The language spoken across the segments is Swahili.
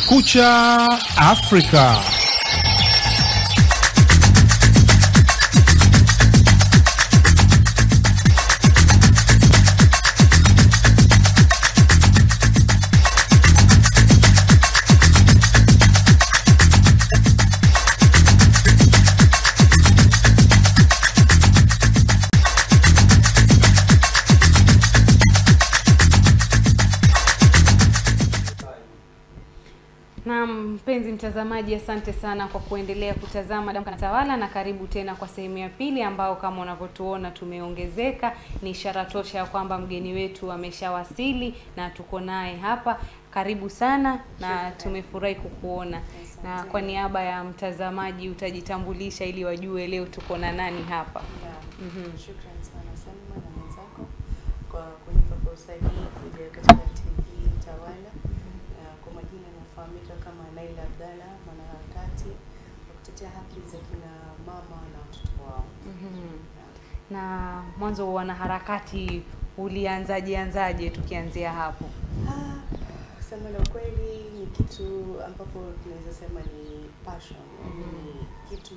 Kumekucha Afrika. Mtazamaji, asante sana kwa kuendelea kutazama Damka na Tawala, na karibu tena kwa sehemu ya pili, ambao kama unavyotuona tumeongezeka. Ni ishara tosha ya kwamba mgeni wetu ameshawasili na tuko naye hapa. Karibu sana na tumefurahi kukuona, na kwa niaba ya mtazamaji utajitambulisha ili wajue leo tuko na nani hapa. Yeah. Mm -hmm. Salma na mwenzako kwa kunipa fursa hii kuja katika TV Tawala. Na kwa majina nafahamika kama Naila Abdalla, mwanaharakati wa kutetea haki za kina mama na watoto wao. Mhm. Na mwanzo wanaharakati ulianzaje anzaje, tukianzia hapo? Kusema Sema la ukweli ni kitu ambapo tunaweza sema ni passion, yaani ni kitu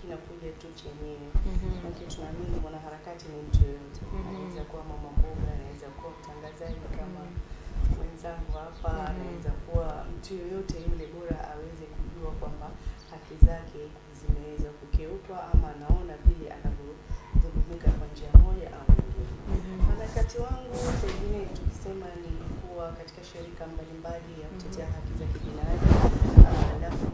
kinakuja tu chenyewe. -hmm. Maana tunaamini mwanaharakati ni mtu yoyote, -hmm. anaweza kuwa mama mboga, anaweza kuwa mtangazaji kama mm -hmm. mwenzangu hapa, Mhm. anaweza kuwa mtu yoyote yule, bora aweze kujua kwamba haki zake zimeweza kukeukwa ama anaona katika shirika mbalimbali ya kutetea haki za kibinadamu, alafu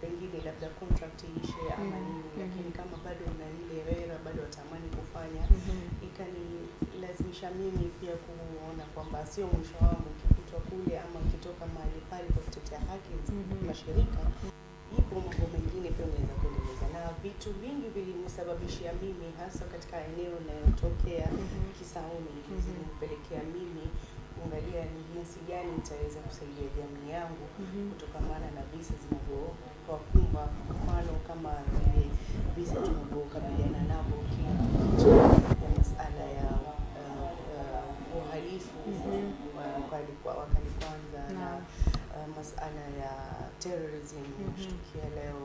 pengine labda contract iishe ama Mhm. nini, lakini Mhm. kama bado una ile rera, bado watamani kufanya, Mhm. ikanilazimisha mimi pia kuona kwamba sio mwisho wangu ukikutwa kule ama kitoka mahali pale kwa kutetea haki -hmm. mashirika ipo mambo mengine pia unaweza kuendeleza, na vitu vingi vilinisababishia mimi hasa katika eneo inayotokea Mhm. Kisauni -hmm. zilinipelekea mimi kuangalia ni jinsi gani nitaweza kusaidia jamii yangu Mhm. kutokamana na visa zinavyowakumba, mfano kama vile visa tunavyokabiliana navyo kwa masala ya uh, uh, uhalifu Mhm. wa- wakali kwa- wakali kwanza na uh, masala ya terrorism Mhm. kushtukia leo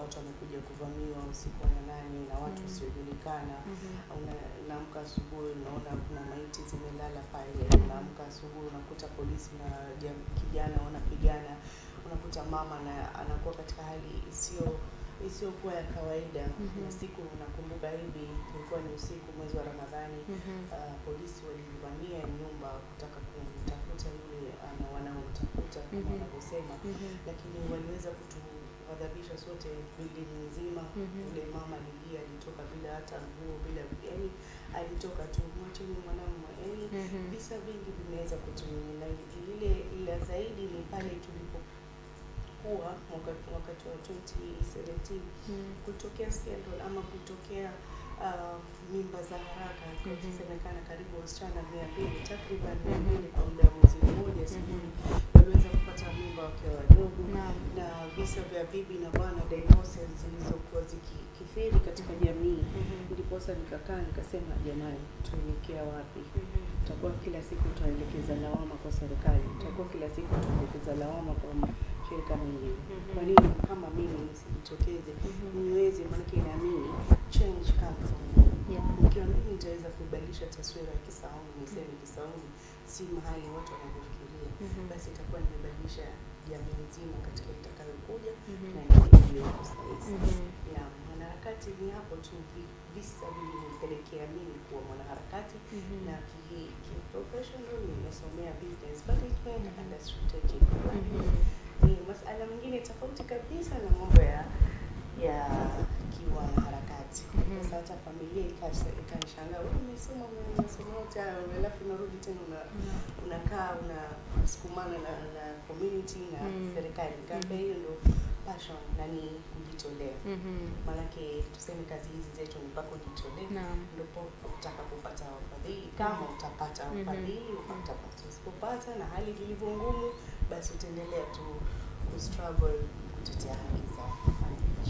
watu wamekuja kuvamiwa usiku wa manane na watu Mhm. wasiojulikana mm -hmm. unaamka asubuhi unaona kuna maiti zimelala pale, unaamka asubuhi unakuta polisi na kijana wanapigana, unakuta mama na anakuwa katika hali isiyo isiyokuwa ya kawaida. Mhm. Na siku unakumbuka hivi ilikuwa ni usiku mwezi wa Ramadhani, mm -hmm. uh, polisi walivamia nyumba kutaka kumtafuta yule uh, wanaomtafuta kama mm -hmm. wanavyosema -hmm. lakini waliweza kutughadhabisha sote bildini nzima. Yule mm -hmm. mama alilia, alitoka bila hata nguo, bila yani, alitoka tu, mwacheni mwanamume. Yani mm -hmm. visa vingi vimeweza kutumia, na lile la zaidi ni pale tulipokuwa mwaka- wakati wa 2017 Mhm. kutokea scandal ama kutokea uh, mimba za haraka. Mhm. kusemekana karibu wasichana mia mbili takriban Mhm. mia mbili kwa muda wa mwezi mmoja sijui Mhm. waliweza kupata mimba wakiwa wadogo. Na visa vya bibi na bwana divorces zilizokuwa zikikithiri katika jamii. Mhm. ndiposa nikakaa nikasema jamani tuelekea wapi? Takuwa tutakuwa kila siku tunaelekeza lawama kwa serikali. Tutakuwa kila siku tunaelekeza lawama kwa mashirika mengine Mhm. kwa nini kama mimi nisijitokeze Mhm. niweze maanake naamini change comes from Yeah. Ukiwa mimi nitaweza kubadilisha taswira ya Kisauni, niseme Kisauni si mahali watu wanavyofikiria, Mhm. basi itakuwa nimebadilisha jamii nzima katika itakayokuja kuja na iliyoko. Mhm. Na mwanaharakati ni hapo tu, vi- visa vilivyopelekea mimi kuwa mwanaharakati Mhm. na ki- ki-professional nimesomea business management went and strategic planning. Ni masala mengine tofauti kabisa na mambo ya ya kiwanaharakati. -hmm. Sasa hata familia ikanishangaa, wewe umesoma umesoma yote hayo, alafu unarudi tena una unakaa unasukumana na, na community na Mm. serikali. Kaambia Mhm. hiyo ndo passion na ni kujitolea. Mm-hmm. Maanake tuseme kazi hizi zetu ni mpaka ujitolee ndipo utakapopata wafadhili. Kama utapata wafadhili mm-hmm. utapata. Usipopata na hali ilivyo ngumu, basi utaendelea tu kustruggle kutetea haki za.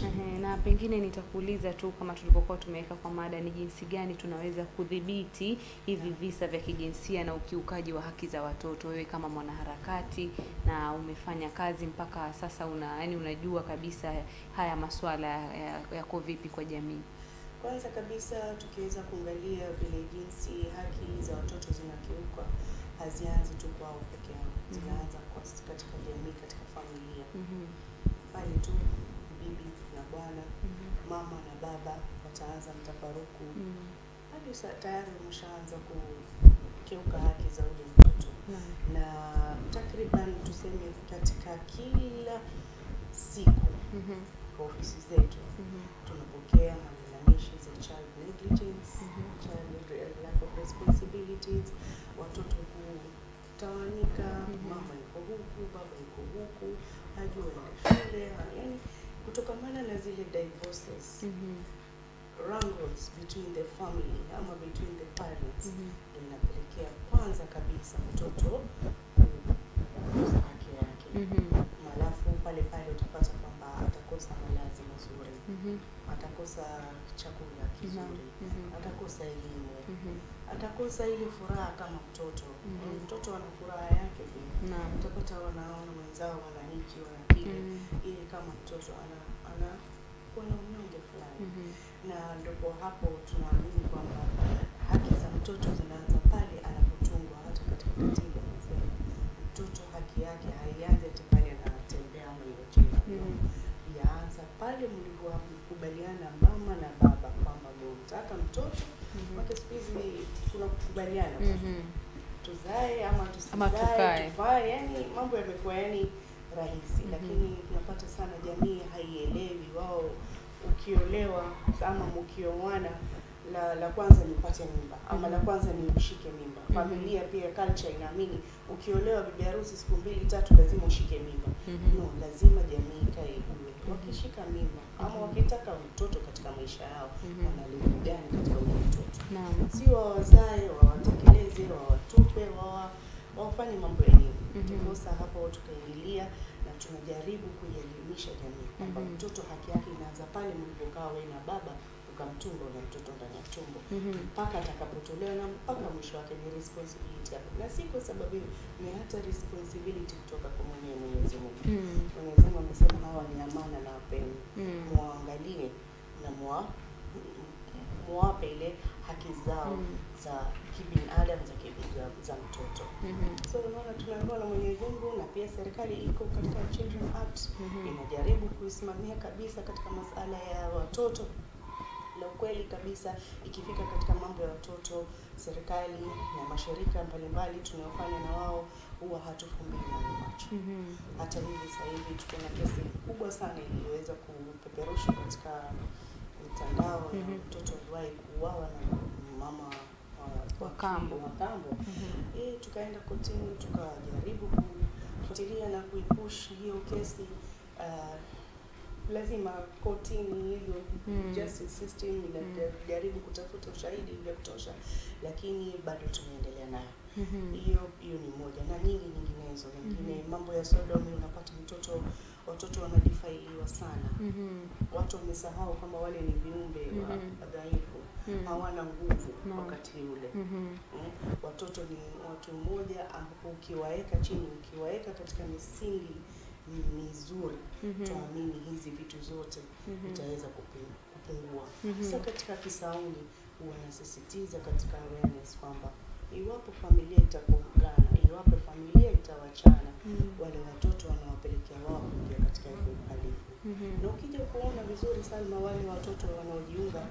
Ehe, na pengine nitakuuliza tu kama tulivyokuwa tumeweka kwa mada, ni jinsi gani tunaweza kudhibiti hivi visa vya kijinsia na ukiukaji wa haki za watoto. Wewe kama mwanaharakati na umefanya kazi mpaka sasa, una yani unajua kabisa haya masuala yako ya- vipi kwa jamii. Kwanza kabisa tukiweza kuangalia vile jinsi haki za watoto zinakiukwa, hazianzi tu kwao peke yao, zinaanza kwa katika jamii, katika Mhm, Pale tu bibi na bwana, mhm, mama na baba wataanza mtafaruku, mhm. hadi tayari umeshaanza kukiuka haki za ule mtoto, Naam. na takriban tuseme katika kila siku Mhm, kwa ofisi zetu mm-hmm. tunapokea malalamishi za child negligence, mm-hmm. child lack of responsibilities, watoto kutawanyika, mm-hmm. mama yuko huku, baba yuko waende shule, yani kutokamana na zile divorces mhm, wrangles between the family ama between the parents mm ndio inapelekea kwanza kabisa mtoto kukosa haki yake. mm -hmm. alafu pale pale utapata kwamba atakosa malazi mazuri mm -hmm. atakosa chakula kizuri, mm -hmm. atakosa elimu, mm -hmm. atakosa ile furaha kama mtoto. mm -hmm. Mtoto ana furaha yake pia, utapata wanaona wenzao wana ile Mhm. ili kama mtoto ana ana kuna na unyonge fulani, Mhm. na ndipo hapo tunaamini kwamba haki za mtoto zinaanza pale anapotungwa. Hata katika katiba inasema mtoto haki yake haianzi hata pale anatembea ama yocheza -hmm. yaanza pale mlivyokubaliana mama na baba kwamba mtaka mtoto wake. Siku hizi kuna kukubaliana Mhm. tuzae ama Ama tusizae, tufae, yani mambo yamekuwa yani rahisi mm -hmm. lakini tunapata sana jamii haielewi. Wao ukiolewa ama mkioana, la la kwanza ni upate mimba ama la Mhm. kwanza ni ushike mimba. Mhm. Familia pia culture inaamini ukiolewa bibi harusi siku mbili tatu lazima ushike mimba. mm -hmm. No, lazima jamii ikae mm -hmm. wakishika mimba ama Mhm. wakitaka mtoto katika maisha yao Mhm. wana lengo gani katika ule mtoto, Naam. si wawazae, wawatekeleze, wawatupe, wawa wafanye mambo ya elimu. mm Ndiposa hapo tukaingilia na tunajaribu kuielimisha jamii kwamba mm -hmm. mtoto haki yake inaanza pale mlipokaa wewe na baba ukamtunga na mtoto ndani ya tumbo mpaka mm -hmm. atakapotolewa na mpaka mwisho wake ni responsibility yako, na si kwa sababu ni hata responsibility kutoka kwa mwenyewe Mwenyezi Mungu. Mhm. Mwenyezi Mungu amesema hawa ni amana na wapeni, Mhm. muangalie na mwa muwape ile haki zao Mhm. za kibinadamu za za, mtoto. -hmm. So unaona tunaambiwa na Mwenyezi Mungu na pia serikali iko katika Children Act Mhm. inajaribu kuisimamia kabisa katika masala ya watoto na ukweli kabisa, ikifika katika mambo ya watoto, serikali na mashirika mbalimbali tunayofanya na wao huwa hatufumbili macho. mm -hmm. Hata hivi sasa hivi tuko na kesi kubwa sana iliyoweza kupeperushwa katika mitandao ya Mhm. mtoto aliwahi kuuawa na mama wa- Wa kambo. wa kambo. -hmm. E, tukaenda kotini tukajaribu kufuatilia na kuipush hiyo kesi uh, lazima kotini hizo Mm. justice system inajaribu kutafuta ushahidi vya kutosha, lakini bado tunaendelea nayo hiyo mm -hmm. hiyo ni moja na nyingi nyinginezo nyingine mm -hmm. mambo ya sodomi unapata mtoto watoto wanadifailiwa sana mm -hmm. watu wamesahau kama wale ni viumbe mm -hmm. wa Mhm. dhaifu Mhm. hawana nguvu no. wakati ule -hmm. eh, watoto ni watu mmoja ambapo ukiwaweka chini ukiwaweka katika misingi mizuri mm -hmm. tuamini hizi vitu zote Mhm. itaweza kupi- kupungua -hmm. sasa katika Kisauni wanasisitiza nasisitiza katika awareness kwamba iwapo familia itakuungana, iwapo familia itawachana, Mhm. wale watoto wanawapelekea wao kuingia katika hivyo uhalifu. Mhm. Na ukija kuona vizuri Salma, wale watoto wanaojiunga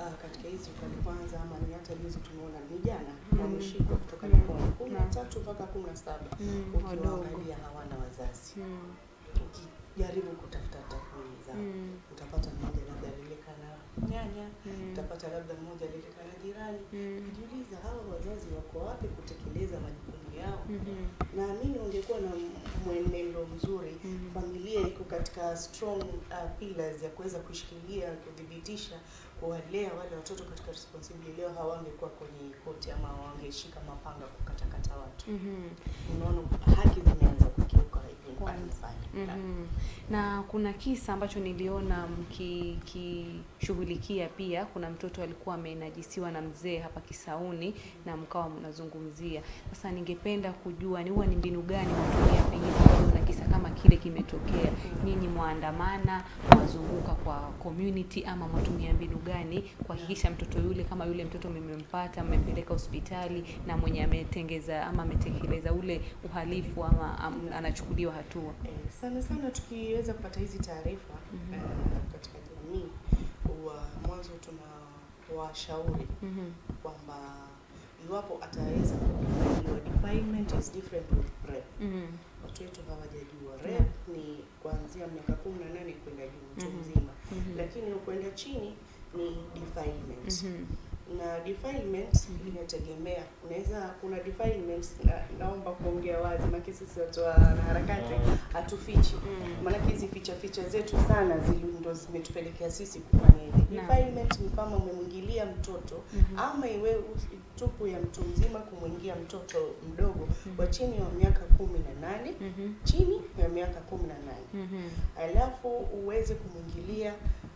uh, katika hizi ukali kwanza, ama ni hata juzi tumeona vijana -hmm. wameshikwa kutoka mm -hmm. kumi na tatu mpaka kumi na saba mm -hmm. ukiwaangalia hawana wazazi. mm -hmm. Ukijaribu kutafuta takwimu zao -hmm. utapata mmoja labda alileka na nyanya, mm. utapata labda mmoja alileka na jirani. Mhm. Ukijiuliza hawa wazazi wako wapi kutekeleza majukumu yao? mm -hmm. Naamini ungekuwa na mwenendo mzuri, Mhm. familia iko katika strong uh, pillars ya kuweza kushikilia, kudhibitisha, kuwalea wale watoto katika responsibility. Leo hawangekuwa kwenye koti ama wangeshika mapanga kukatakata watu. mm -hmm. Unaona haki zimeanza kukiuka kwanza. mm -hmm. Na kuna kisa ambacho niliona mkikishughulikia pia, kuna mtoto alikuwa amenajisiwa na mzee hapa Kisauni na mkawa mnazungumzia. Sasa ningependa kujua ni huwa ni mbinu gani mnatumia pengine kuona kisa kama kile kimetokea, nyinyi mwaandamana, mwazunguka kwa community ama mwatumia mbinu gani kuhakikisha mtoto yule, kama yule mtoto mmempata, mmempeleka hospitali na mwenye ametengeza ama ametekeleza ule uhalifu ama am, anachukuliwa hatua. Eh, sana sana tukiweza kupata hizi taarifa mm -hmm. uh, katika jamii huwa mwanzo tunawashauri -hmm. kwamba iwapo ataweza defilement is different with rape. -hmm. Watu wetu hawajajua Yeah. -hmm. ni kuanzia miaka kumi na nane kwenda juu mtu mzima mm -hmm. lakini kwenda chini ni defilement Mhm. Na defilement Mhm. inategemea. Unaweza kuna defilement na, naomba kuongea wazi, maana sisi watu wa harakati hatufichi Mm. maanake hizi ficha ficha zetu sana zili ndo zimetupelekea sisi kufanya hivi. Defilement ni kama umemwingilia mtoto mm -hmm. ama iwe tupu ya mtu mzima kumwingia mtoto mdogo mm -hmm. wa chini ya miaka kumi na nane Mhm. chini ya miaka kumi na nane Mhm. alafu uweze kumwingilia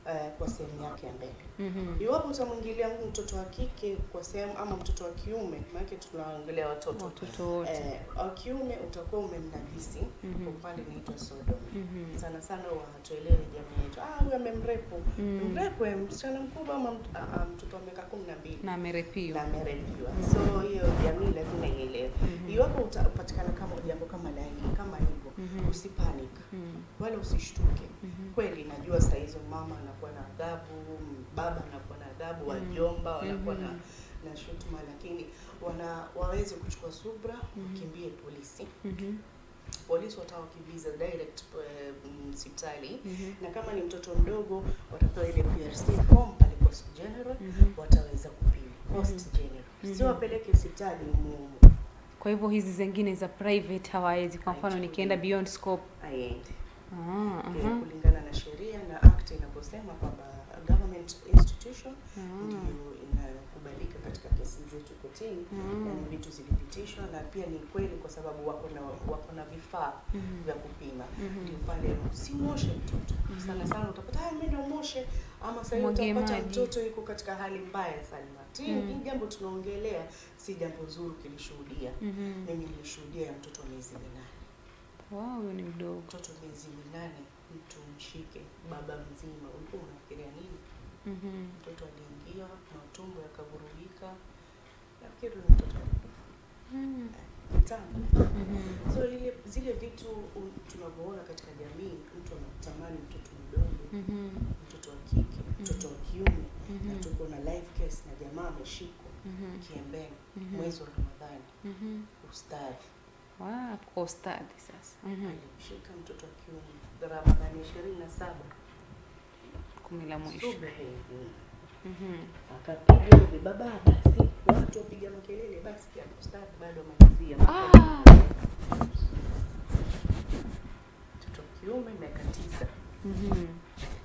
uh, kwa sehemu yake ya mbele. mm -hmm. Iwapo utamwingilia mtoto wa kike kwa sehemu ama mtoto wa kiume, maanake tunaongelea watoto Watoto wote. eh, wa kiume utakuwa umemnajisi mm kwa upande inaitwa sodomy -hmm. sana sana hatuelewi jamii yetu. Ah, huyu amemrepu Mm. -hmm. mrepwe msichana mkubwa ama ah, ah, mtoto wa miaka kumi na mbili Na amerepiwa. na amerepiwa. Mm. So hiyo jamii lazima ielewe. mm -hmm. Iwapo utapatikana kama jambo kama la kama kama hivyo, -hmm. usipanic -hmm. wala usishtuke. mm -hmm. Kweli najua saa hizo mama anakuwa na adhabu, baba anakuwa na adhabu, Mm. wajomba wanakuwa mm -hmm. na na shutuma, lakini wana waweze kuchukua subra, Mhm. wakimbie polisi. mm -hmm Polisi watawakimbiza direct eh, mm, hospitali Mhm. na kama ni mtoto mdogo watapewa ile PRC form pale Coast General, mm -hmm. wataweza kupima Coast general General, -hmm. sio wapeleke hospitali umumu Kwa hivyo hizi zingine za private hawawezi. Kwa mfano nikienda beyond scope. haiendi. Ah, uh-huh. kulingana na sheria na act inaposema kwamba government institution Ah. ndio inakubalika katika kesi zetu kotini Mm. na ni vitu zilipitishwa na pia ni kweli kwa sababu wako na wako na vifaa Mhm. vya kupima Mhm. ndio pale si moshe mtoto Mhm. sana sana utapata mimi ndo moshe, ama sasa utapata mtoto yuko katika hali mbaya sana Ti- Mm. hii jambo tunaongelea si jambo zuri kilishuhudia -hmm. mimi nilishuhudia ya mtoto wa miezi minane Wow, huyo ni mdogo. mtoto miezi minane mtu mshike baba mzima ulikuwa unafikiria nini Mm -hmm. mtoto aliingia matumbo yakavurugika nafikiri mtoto alikufa Mm. Mhm. so ile zile vitu tunavyoona katika jamii mtu anatamani mtoto mdogo Mhm. mtoto wa kike mtoto wa kiume na Mhm. tuko na live case na jamaa ameshikwa Mhm. kiembeni Mhm. mwezi wa ramadhani Mhm. ustadhi Wow, kwa ustadi sasa. Mhm. alimshika mtoto wa kiume ramadhani ishirini na saba Kumi la mwisho. Mhm. akapiga hivi baba basi watu wapiga makelele basi pia ustadhi bado amalizia Ah. mtoto kiume miaka tisa Mhm.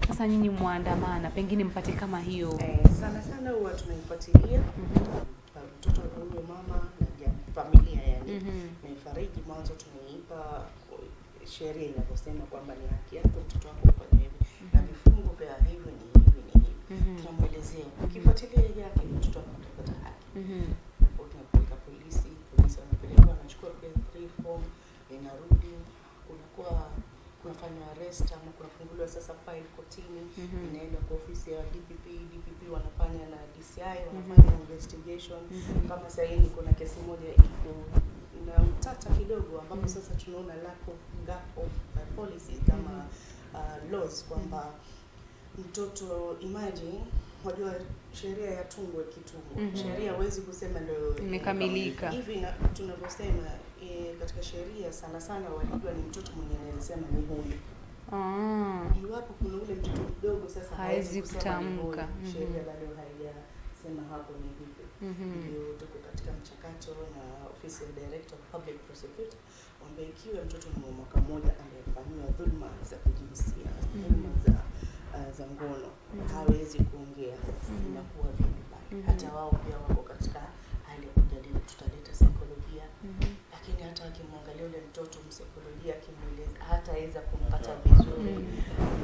Sasa nyinyi mwaandamana, pengine mpate kama hiyo. eh, sana sana huwa tunaifuatilia Mhm. uh, mtoto huyo mama na familia yani Mhm. naifariji mwanzo tumeipa uh, sheria inavyosema kwamba ni haki yako mtoto wako kufanya hivi na vifungo vya hivi Mhm. tunamwelezea ukifuatilia hii yake mtoto wako atapata haki Mhm. tunapeleka polisi polisi wanapelekwa wanachukua PS3 form inarudi unakuwa kunafanywa arrest ama kunafunguliwa sasa file kotini Mhm. inaenda kwa ofisi ya DPP DPP wanafanya na DCI wanafanya investigation Mhm. kama sasa hivi kuna kesi moja iko na utata kidogo ambapo Mhm. sasa tunaona lack of gap of uh, policy kama uh, laws kwamba mtoto imagine wajua sheria ya tungwe kitungwa -hmm. sheria huwezi kusema ndio Imekamilika. hivi na tunavyosema e, katika sheria sana sana walijua ni mtoto mwenye anasema ni huyu Ah. iwapo kuna ule mtoto mdogo sasa huyu. kutamka. Mhm. sheria bado haijasema hapo ni vipi Mhm. ndio tuko katika mchakato na ofisi ya director of public prosecutor ambaye ikiwa mtoto mwenye mwaka mmoja amefanyiwa dhulma za kijinsia dhulma za uh, za ngono mm. hawezi kuongea mm. inakuwa pale Mhm. hata wao pia wako katika hali ya kujadili tutaleta saikolojia -hmm. lakini hata akimwangalia ule mtoto msaikolojia akimweleza hata ataweza kumpata vizuri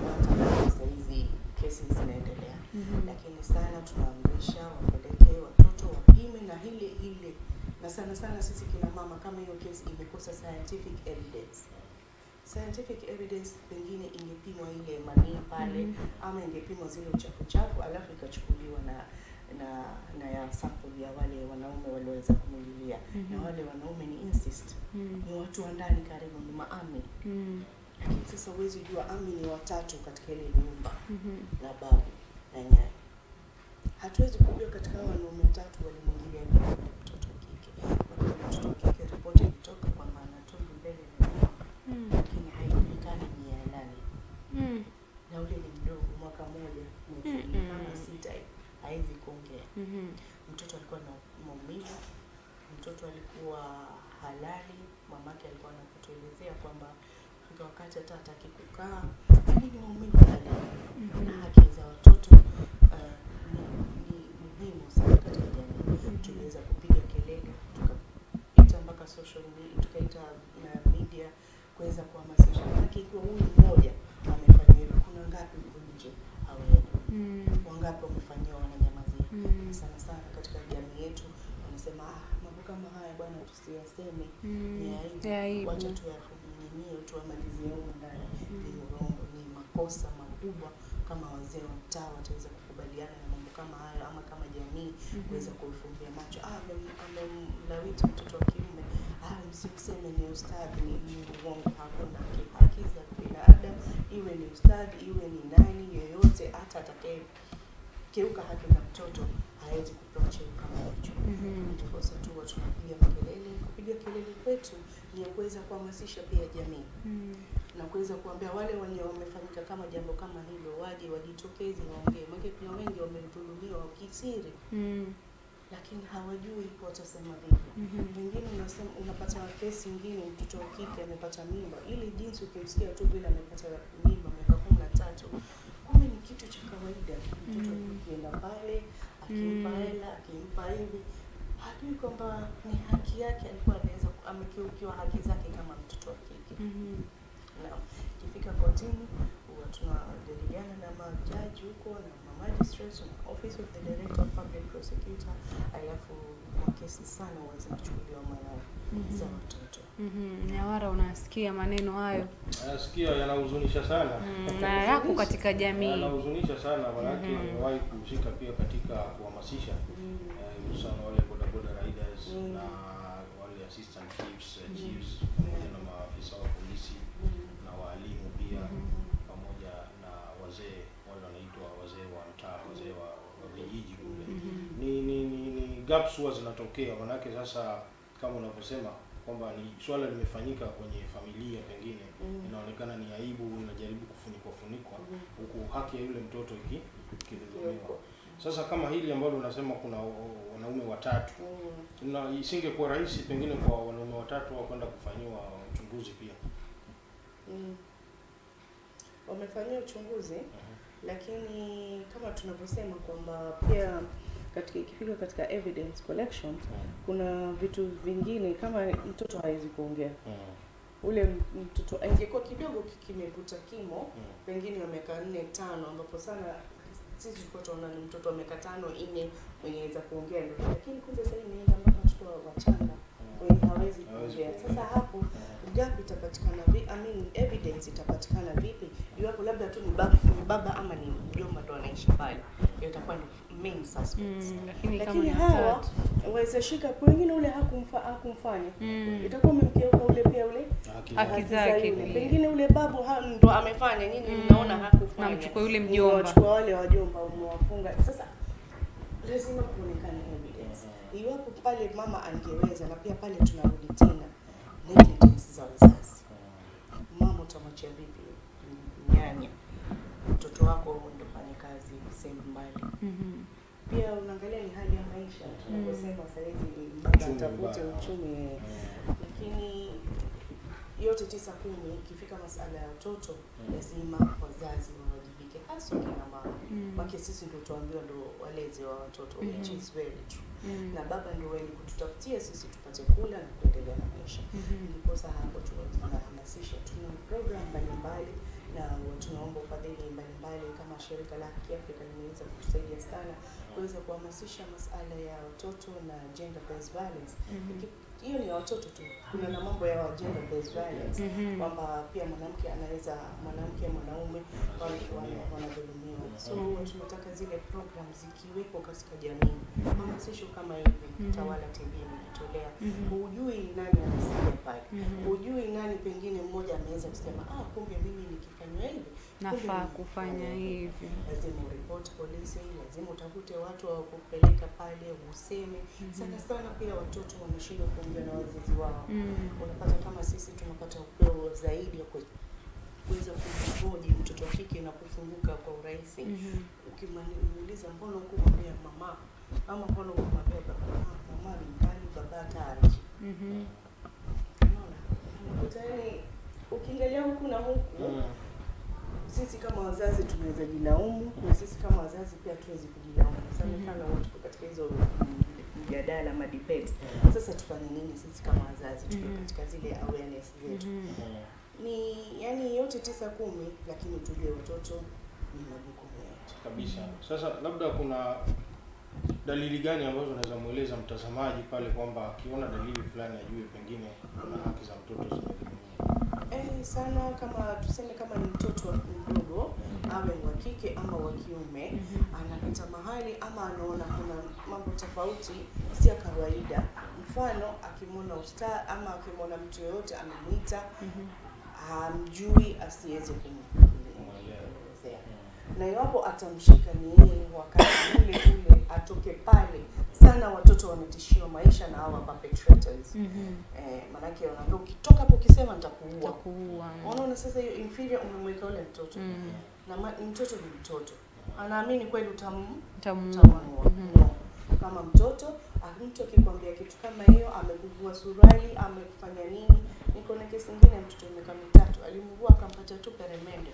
hata -hmm. hizi kesi zinaendelea mm. lakini sana tunaamrisha wapeleke watoto wapime na hile ile na sana sana sisi kina mama kama hiyo kesi imekosa scientific evidence scientific evidence pengine ingepimwa ile manii pale Mhm. ama ingepimwa zile uchafu chafu alafu ikachukuliwa na na na ya sample ya wale wanaume walioweza kumwingilia na Mhm. wale wanaume ni insist Mm. ni watu wa ndani karibu ni maami Mm. lakini sasa uwezi jua ami ni watatu katika ile nyumba mm -hmm. na babu na nyanya hatuwezi kujua katika wanaume watatu walimwingilia mtoto wa kike mtoto wa kike ripoti ilitoka kwamba ana tundu mbele na nyuma Mm. lakini haijulikani ni ya nani Mm. Na ule ni mdogo mwaka moja mwezi Mm-mm. kama sita haizi kuongea -hmm. mtoto alikuwa na maumivu mtoto alikuwa halali mamake alikuwa anakutuelezea kwamba fika wakati hata hataki kukaa lakini maumivu halali na Mhm. haki za watoto uh, ni, muhimu sana katika jamii tuliweza kupiga kelele tukaita mpaka social media tukaita uh, media kuweza kuhamasisha manake ikiwa huyu mmoja amefanyiwa hivi kuna ngapi huko nje hawaendi Mm. wangapi wamefanyiwa wananyamazia Mm. sana sana katika jamii yetu wanasema ah, mambo kama haya bwana tusiyaseme. Ni Mm. Ya aibu. Wacha humu ndani. Ni urongo ni makosa makubwa kama wazee wa mtaa wataweza kukubaliana na mambo kama hayo ama kama jamii kuweza kuifumbia macho. Ah, amemlawiti mtoto wa kiume. Ah, msimseme ni ustadhi ni ni uongo. Hakuna haki za binadamu. Iwe ni ustadhi iwe ni nani hata atakaye keuka haki za mtoto hawezi kupewa cheo kama hicho Mhm. ndiposa tu watu tunapiga makelele kupiga kelele kwetu ni kuweza kuhamasisha pia jamii Mm. na kuweza kuambia wale wenye wamefanyika kama jambo kama hilo waje wajitokeze waongee maana kuna wengi wamedhulumiwa kisiri Mm. lakini hawajui watasema vipi Mhm. wengine unasema unapata kesi ingine mtoto wa kike amepata mimba ili jinsi ukimsikia tu vile amepata mimba miaka kumi na tatu kumbe ni kitu cha kawaida mtoto Mm. akienda pale akimpa Mm. hela akimpa hivi hajui kwamba ni haki yake alikuwa anaweza amekiukiwa haki zake kama mtoto wa kike Mhm. na ikifika kotini huwa tunajadiliana na majaji huko na ma magistrates na office of the director of public prosecutor alafu makesi sana huwa zinachukuliwa mara za watoto Mhm. Nyawara, unasikia maneno hayo Nasikia yanahuzunisha sana. Mm, na yako katika jamii. Yanahuzunisha sana manake Mhm. nimewahi kuhusika pia katika kuhamasisha eh, hususan wale bodaboda riders Mm. na wale assistant chiefs, mm -hmm. chiefs pamoja gaps huwa zinatokea manake sasa kama unavyosema kwamba ni swala limefanyika kwenye familia pengine Mm. inaonekana ni aibu, inajaribu kufunikwa funikwa huku mm. haki ya yule mtoto iki- ikidhulumiwa. Sasa kama hili ambalo unasema kuna wanaume watatu, Mm. na isingekuwa rahisi pengine kwa wanaume watatu wa kwenda kufanyiwa uchunguzi pia. Mm. wamefanyiwa uchunguzi uh -huh. lakini kama tunavyosema kwamba pia katika ikifika katika evidence collection mm. kuna vitu vingine kama mtoto hawezi kuongea. Mm. Ule mtoto angekuwa kidogo kimekuta kimevuta kimo pengine wa miaka nne tano ambapo sana sisi tulikuwa tunaona ni mtoto wa miaka tano nne mwenye aweza kuongea lakini kumbe sasa imeenda mpaka mtoto wa- wachanga wenye hawezi Hawezi kuongea. sasa hapo gap itapatikana vi, I mean, evidence itapatikana vipi? Iwapo labda tu ni baba, ni baba ama ni mjomba ndo anaishi pale Hiyo itakuwa ni main suspects Mm, lakini lakini hawa waweza shika pengine ule hakumfa, hakumfanya. Mm. itakuwa umemkeuka ule pia ule Haki zake. pengine ule babu ndo amefanya nyinyi Mm. hakufanya. Na mchukue yule mjomba. wachukua wale wajomba umewafunga sasa lazima kuonekana evidence. Iwapo pale mama angeweza na pia pale tunarudi tena negligence za wazazi. Mama utamwachia vipi? Nyanya. Mtoto wako ndo fanye kazi sehemu mbali Mhm. pia unaangalia ni hali ya maisha tunavyosema sahizi atafute Uchumi lakini yote tisa kumi ikifika masala ya watoto lazima wazazi wawajibike hasa kina mama. Mm. sisi ndio tuambiwa ndo walezi wa watoto which is very true. Mm. na baba ndo wenye kututafutia sisi tupate kula na kuendelea na maisha. Mhm. ndiposa hapo tu- tunahamasisha tuna program mbalimbali na tunaomba ufadhili mbalimbali kama shirika la haki afrika limeweza kutusaidia sana kuweza kuhamasisha masala ya watoto na gender based violence. Mm -hmm hiyo ni ya watoto tu. Kuna na mambo ya gender based violence. Mhm. kwamba pia mwanamke anaweza mwanamke mwanaume wana- wana- wanadhulumiwa. So huwa tunataka zile program zikiwepo katika jamii. Hamasisho kama hivi Mhm. tawala tv imejitolea mm hujui nani anasikia pale hujui mm -hmm. nani pengine mmoja ameweza kusema ah kumbe mimi nikifanywa hivi. Nafaa kufanya hivi. lazima uripoti polisi lazima utafute watu wa kupeleka pale useme. Mm -hmm. sana sana pia watoto wanashindwa kuongea na wazazi wao. Mm. -hmm. unapata kama sisi tunapata upeo zaidi ya kuweza kumhoji mtoto wa kike na kufunguka kwa urahisi. Mm -hmm. ukimuuliza mbona hukumwambia mama? Ama mbona hukumwambia baba? "Ah, mama ni mkali Mhm. Unakuta yani ukiangalia huku na huku Mm. sisi kama wazazi tunaweza jilaumu na sisi kama wazazi pia tuwezi kujilaumu sana Mhm. sana mm tuko katika hizo mm, mjadala ma debate sasa tufanye nini sisi kama wazazi tuko Mhm. katika zile awareness zetu mm Mm. ni yani yote tisa kumi lakini tujue watoto ni majukumu yetu kabisa. Sasa labda kuna dalili gani ambazo unaweza mweleza mtazamaji pale kwamba akiona dalili fulani ajue pengine kuna haki za mtoto zimedhulumiwa? Eh, sana kama tuseme kama ni mtoto mdogo awe wa kike ama wa kiume Mhm. anapita mahali ama anaona kuna mambo tofauti si ya kawaida. Mfano akimwona ustaa ama akimwona mtu yoyote amemwita amjui hamjui asiweze kumwelezea. Na iwapo atamshika ni yeye wakati ule ule atoke pale sana watoto wametishiwa maisha na hawa perpetrators Mhm. eh, manake wanaambia ukitoka hapo ukisema nitakuua Takuua. unaona sasa hiyo inferior umemweka yule mtoto Mm. -hmm. na ma, mtoto ni mtoto anaamini kweli utam Tamuua. utamuua Mhm. no. kama mtoto mtu akikwambia kitu kama hiyo amekuvua suruali amefanya nini niko na kesi ingine ya mtoto miaka mitatu alimvua akampatia tu peremende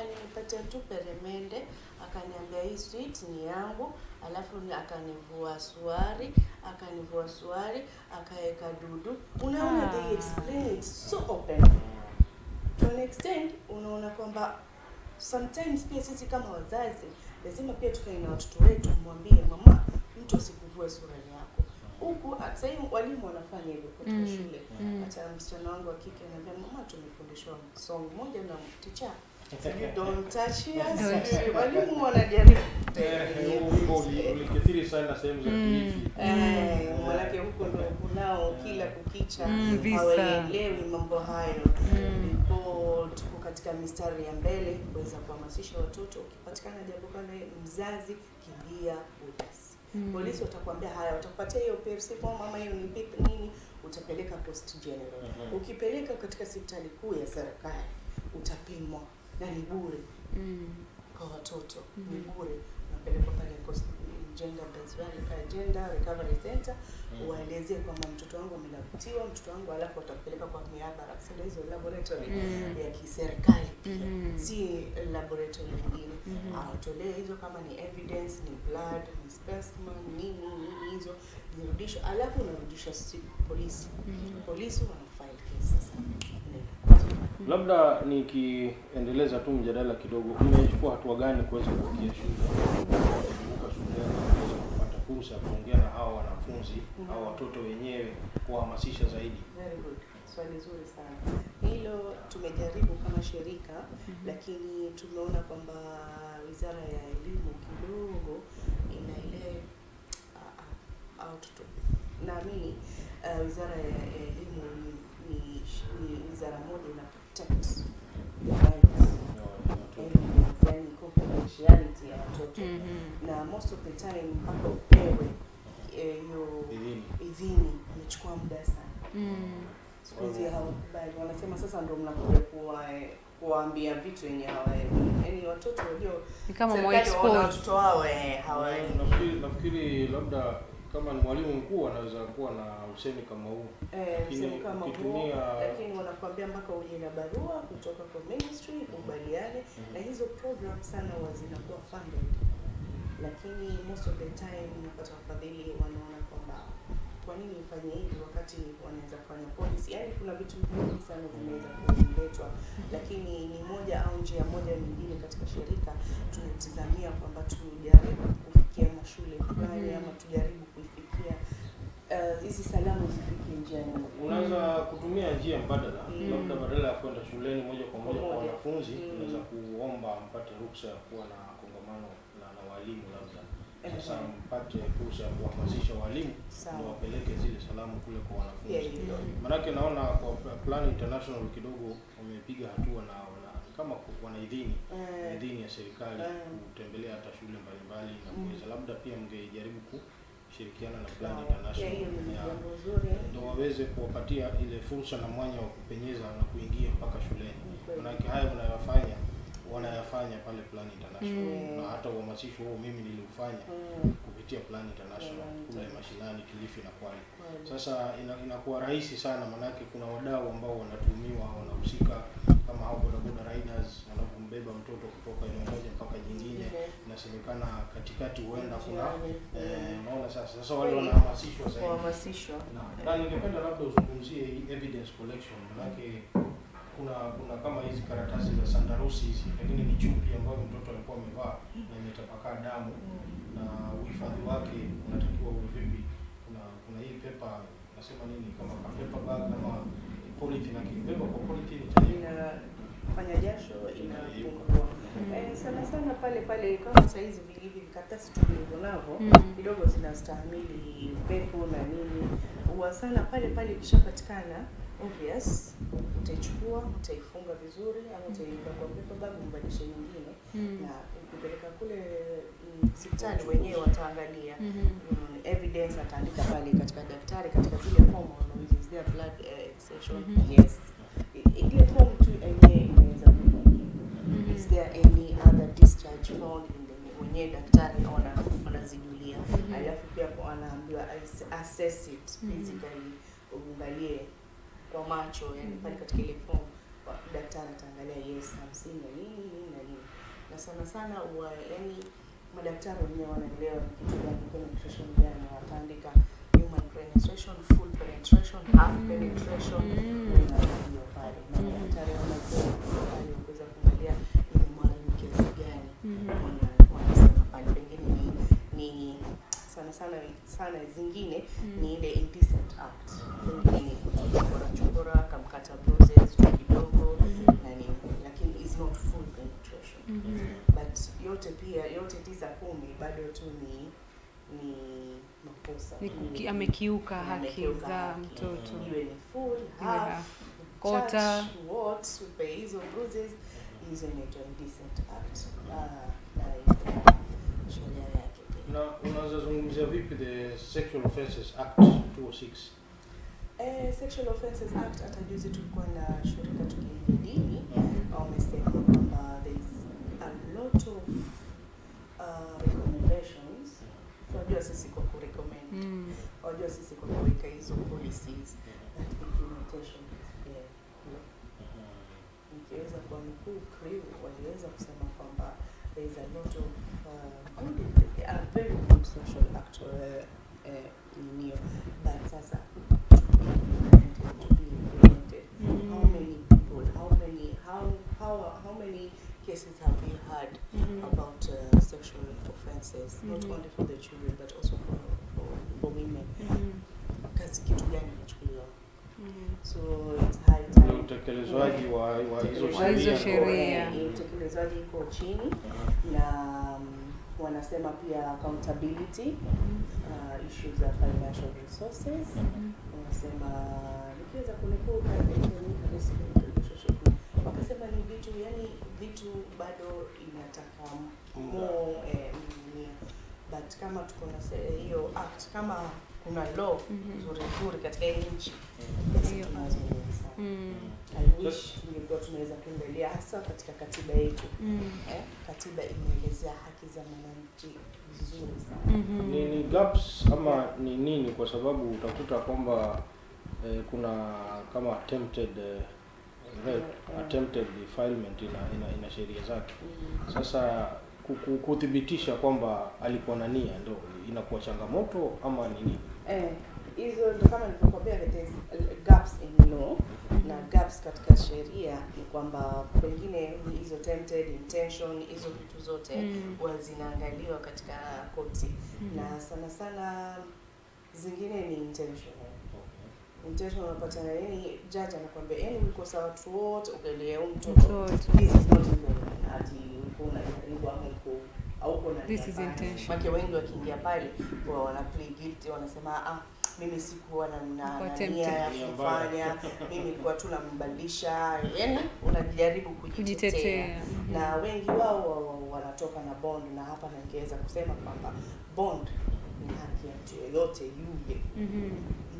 alinipatia tu peremende akaniambia hii sweet ni yangu alafu akanivua suari akanivua suari akaeka dudu unaona Ah. they explain it so open to an extent unaona kwamba sometimes pia sisi kama wazazi lazima pia tukae na watoto wetu mwambie mama mtu asikuvue suruali yako huku sasa hivi walimu wanafanya hivyo katika Mm. shule Mm. hata msichana wangu wa kike anambia mama tumefundishwa song moja na ticha walimu wanajaribu. Eh, ulikithiri sana sehemu za Mm. Eh, manake huko ndo kunao kila kukicha Mm, hawaelewi mambo hayo. Mm. ndipo tuko katika mistari ya mbele kuweza kuhamasisha watoto ukipatikana jambo kama mzazi kimbia polisi. Mm. polisi watakwambia haya watakupatia hiyo PFC form ama hiyo ni PIP nini utapeleka post general. Mhm. ukipeleka katika hospitali kuu ya serikali utapimwa na ni bure Mm. kwa watoto mm. ni Mhm. bure napelekwa pale gender based gender recovery center mm. waelezee kwamba mtoto wangu amelawitiwa mtoto wangu alafu watakupeleka kwa miabara kusema hizo laboratory Mm. ya kiserikali pia Mhm. si laboratory nyingine mm. awatolee hizo kama ni evidence ni blood ni specimen nini nini hizo zirudishwe alafu unarudisha si polisi mm. polisi sasa Labda nikiendeleza tu mjadala kidogo, umechukua hatua gani kuweza kufikia shule kuweza kupata fursa ya kuongea na hawa wanafunzi au watoto wenyewe, kuwahamasisha zaidi? Very good. Swali zuri sana. Hilo tumejaribu kama shirika mm -hmm. lakini tumeona kwamba Wizara ya Elimu kidogo ina ile uh, naamini uh, Wizara ya Elimu ni, ni, ni wizara moja protect the rights yani confidentiality ya watoto Mhm. na most of the time mpaka upewe eh, hiyo Idhini. imechukua muda sana Mm. siku hizi hawakubali wanasema sasa ndo mnakuja kuwa kuwaambia vitu yenye hawaelewi yaani watoto wajua Ni kama mwa expose. watoto wao eh, hawaelewi Nafikiri nafikiri labda kama ni mwalimu mkuu anaweza kuwa na usemi kama huu. Eh, kama ukitumia- lakini wanakuambia mpaka uje na barua kutoka kwa ministry ukubaliane, na hizo program sana huwa zinakuwa funded, lakini most of the time unapata wafadhili wanaona kwamba kwa nini ifanye hivi wakati wanaweza kufanya policy. Yani kuna vitu vingi sana vinaweza kuletwa, lakini ni moja au njia moja nyingine katika shirika tunatizamia kwamba tujaribu kufikia mashule fulani -hmm. ama tujaribu kuifikia hizi hizi salamu zifike njiani. Unaweza kutumia njia mbadala, Mm. labda badala ya kwenda shuleni moja kwa moja kwa wanafunzi, Mm. unaweza kuomba mpate ruksa ya kuwa na kongamano na, na walimu labda. Sasa Eh, mpate fursa ya kuhamasisha walimu na wapeleke zile salamu kule kwa wanafunzi. wanafunzi. yeah. Manake naona kwa Plan International kidogo wamepiga hatua na kama ku- wanaidhini Eh, idhini ya serikali Mm. kutembelea hata shule mbalimbali na Mm. kuweza labda pia mngejaribu kushirikiana na Plan. International ndio waweze kuwapatia ile fursa na mwanya wa kupenyeza na kuingia mpaka shuleni. Manake haya mnayofanya wanayafanya pale Plan International Mm. na hata uhamasisho huo mimi niliufanya Mm, kupitia Plan International mm. kule mashinani Kilifi na Kwale. mm. Sasa ina, rahisi sana manake kuna wadau ambao wanatumiwa wanahusika kama hao bodaboda riders wanapombeba mtoto kutoka eneo moja mpaka jingine, inasemekana katikati huenda kuna naona eh, mm. sasa sasa wale wanahamasishwa zaidi wanahamasishwa. na, ningependa labda uzungumzie evidence collection manake kuna kuna kama hizi karatasi za sandarusi hizi lakini ni chupi ambayo mtoto alikuwa amevaa na imetapakaa damu na uhifadhi wake unatakiwa uwe vipi? Kuna kuna hii pepa nasema nini kama ka paper bag ama na akibeba kwa italiwa. inafanya jasho inapungua. Eh, sana sana pale pale kama saa hizi hivi vikaratasi tulivyo navyo Mm. kidogo zinastahimili upepo na nini, huwa sana pale pale ikishapatikana obvious, utaichukua utaifunga vizuri, ama utaiweka kwa pepo bag mbadilishe nyingine, Mm. na ukipeleka kule mm, hospitali wenyewe wataangalia mm -hmm. mm, evidence ataandika pale katika daktari katika zile form is there blood uh, mm -hmm. yes I- ile form tu yenyewe inaweza is there any other discharge found in the wenyewe daktari wana wanazijulia Mhm. alafu pia anaambiwa as- assess it Mhm. physically uangalie kwa macho yani pale katika ile form daktari ataangalia yes hamsini na nini na nini na sana sana wa yani madaktari wenyewe wanaelewa kitu amekiuka haki za mtoto. iwe ni full half half, what hizo bruises hizo inaitwa indecent act Ah, na unaweza zungumzia vipi the Sexual Offences Act 206? Eh, Sexual Offences Act hata juzi tulikuwa na shirika tukijadili, wamesema kwamba there is a lot of uh, recommendations. Sisi kwa kurecommend, Mm. Wajua sisi kwa kuweka hizo policies that implementation is there. Nikiweza kwa mkuu crew waliweza kusema kwamba there is a lot of uh, good, a very good social act uh, uh, nini but sasa to be implemented. How Mm. many people, how many, how, how, how many cases have we had Mhm. about uh, sexual offences, not Mhm. only for the children but also for, for, for women? Mhm. Kazi kitu gani inachukuliwa? Mhm. So utekelezwaji wa wa hizo Utekelezaji hizo iko- sheria. Utekelezaji iko chini na um, wanasema pia accountability, uh, issues za financial resources Mhm. wanasema nikiweza kunukuu wakasema ni vitu yani vitu bado inataka more eh, but kama tuko na se- hiyo act kama kuna law Mhm. nzuri nzuri katika hii nchi Mm. I wish tungekuwa tunaweza kuendelea hasa katika katiba yetu Mm. eh, katiba imeelezea haki za mwananchi vizuri sana Mhm. ni, ni gaps ama ni nini? Kwa sababu utakuta kwamba eh, kuna kama attempted eh, rape, attempted defilement ina, ina, ina sheria zake. Mm. Sasa ku- ku- kuthibitisha kwamba alikuwa na nia ndo inakuwa changamoto ama ni nini? Eh, hizo ndo kama nilivyokuambia there gaps in law na gaps katika sheria ni kwamba pengine hizo tempted intention hizo vitu zote Mm. huwa zinaangaliwa katika koti mm. na sana sana zingine ni intentional intention unapata na yani judge anakwambia yani ulikosa watu wote ukaelea Mtoto. this is not even ati ulikuwa unajaribu ama uko hauko na This is intention. Make wengi wakiingia pale wana play guilty wanasema ah mimi sikuwa na, nia ya kufanya mimi kwa tu nambadilisha yani unajaribu kujitetea. Mhm. na wengi wao wa- wa- wanatoka na bond na hapa ningeweza kusema kwamba bond ni haki ya mtu yeyote yule Mhm.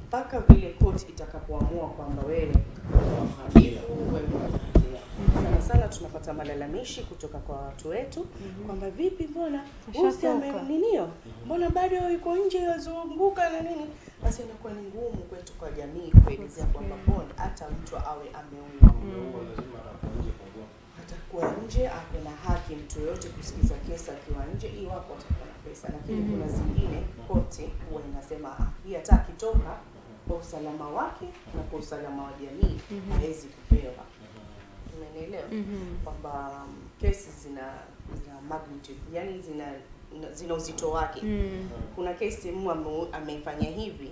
mpaka vile court itakapoamua kwamba wewe mhalifu, wewe. Sana sana tunapata malalamishi kutoka kwa watu wetu mm -hmm. kwamba vipi, mbona usi ameninio, mbona bado yuko nje yazunguka na nini? Basi inakuwa ni ngumu kwetu kwa jamii kuelezea kwamba mbona hata mtu awe ameumwa lazima atakuwa nje kwa ngono. atakuwa nje, ako na haki mtu yoyote kusikiza kesi akiwa nje, iwapo atakuwa na pesa. Lakini kuna zingine kote huwa inasema ah, hii hata akitoka kwa usalama wake na kwa usalama wa jamii Mhm. hawezi kupewa. Umenielewa? -hmm. kwamba um, kesi zina zina magnitude, yani zina zina uzito wake. Mm. Kuna kesi mu ame- amefanya hivi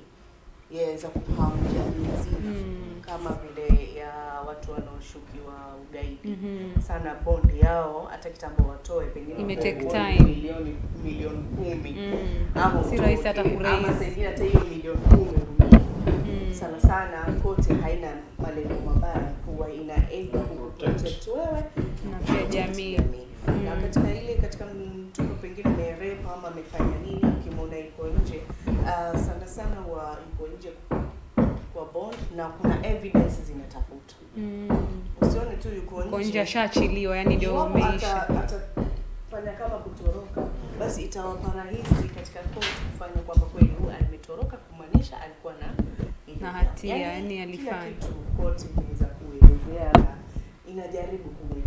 yaweza kufahamu jamii nzima Mm. kama vile ya watu wanaoshukiwa ugaidi mm -hmm. sana bondi yao hata kitambo watoe pengine milioni milioni kumi Mm. ama Si rahisi hata ama kuraise. hata hiyo milioni kumi Mm. sana sana kote haina malengo mabaya huwa ina aidha kuprotect wewe Na pia jamii. Mm. na katika ile katika mtoto pengine amerepa ama amefanya nini ukimwona iko nje uh, sana sana wa iko nje kwa bond na kuna evidence zinatafutwa Mm. usione tu yuko nje nje nje ashaachiliwa, yani ndio umeisha. ata- atafanya kama kutoroka basi itawapa rahisi katika koti kufanya kwamba kweli huyu ametoroka kumaanisha alikuwa na Na hatia, yani alifanya. kitu koti inaweza kuelezea inajaribu ku-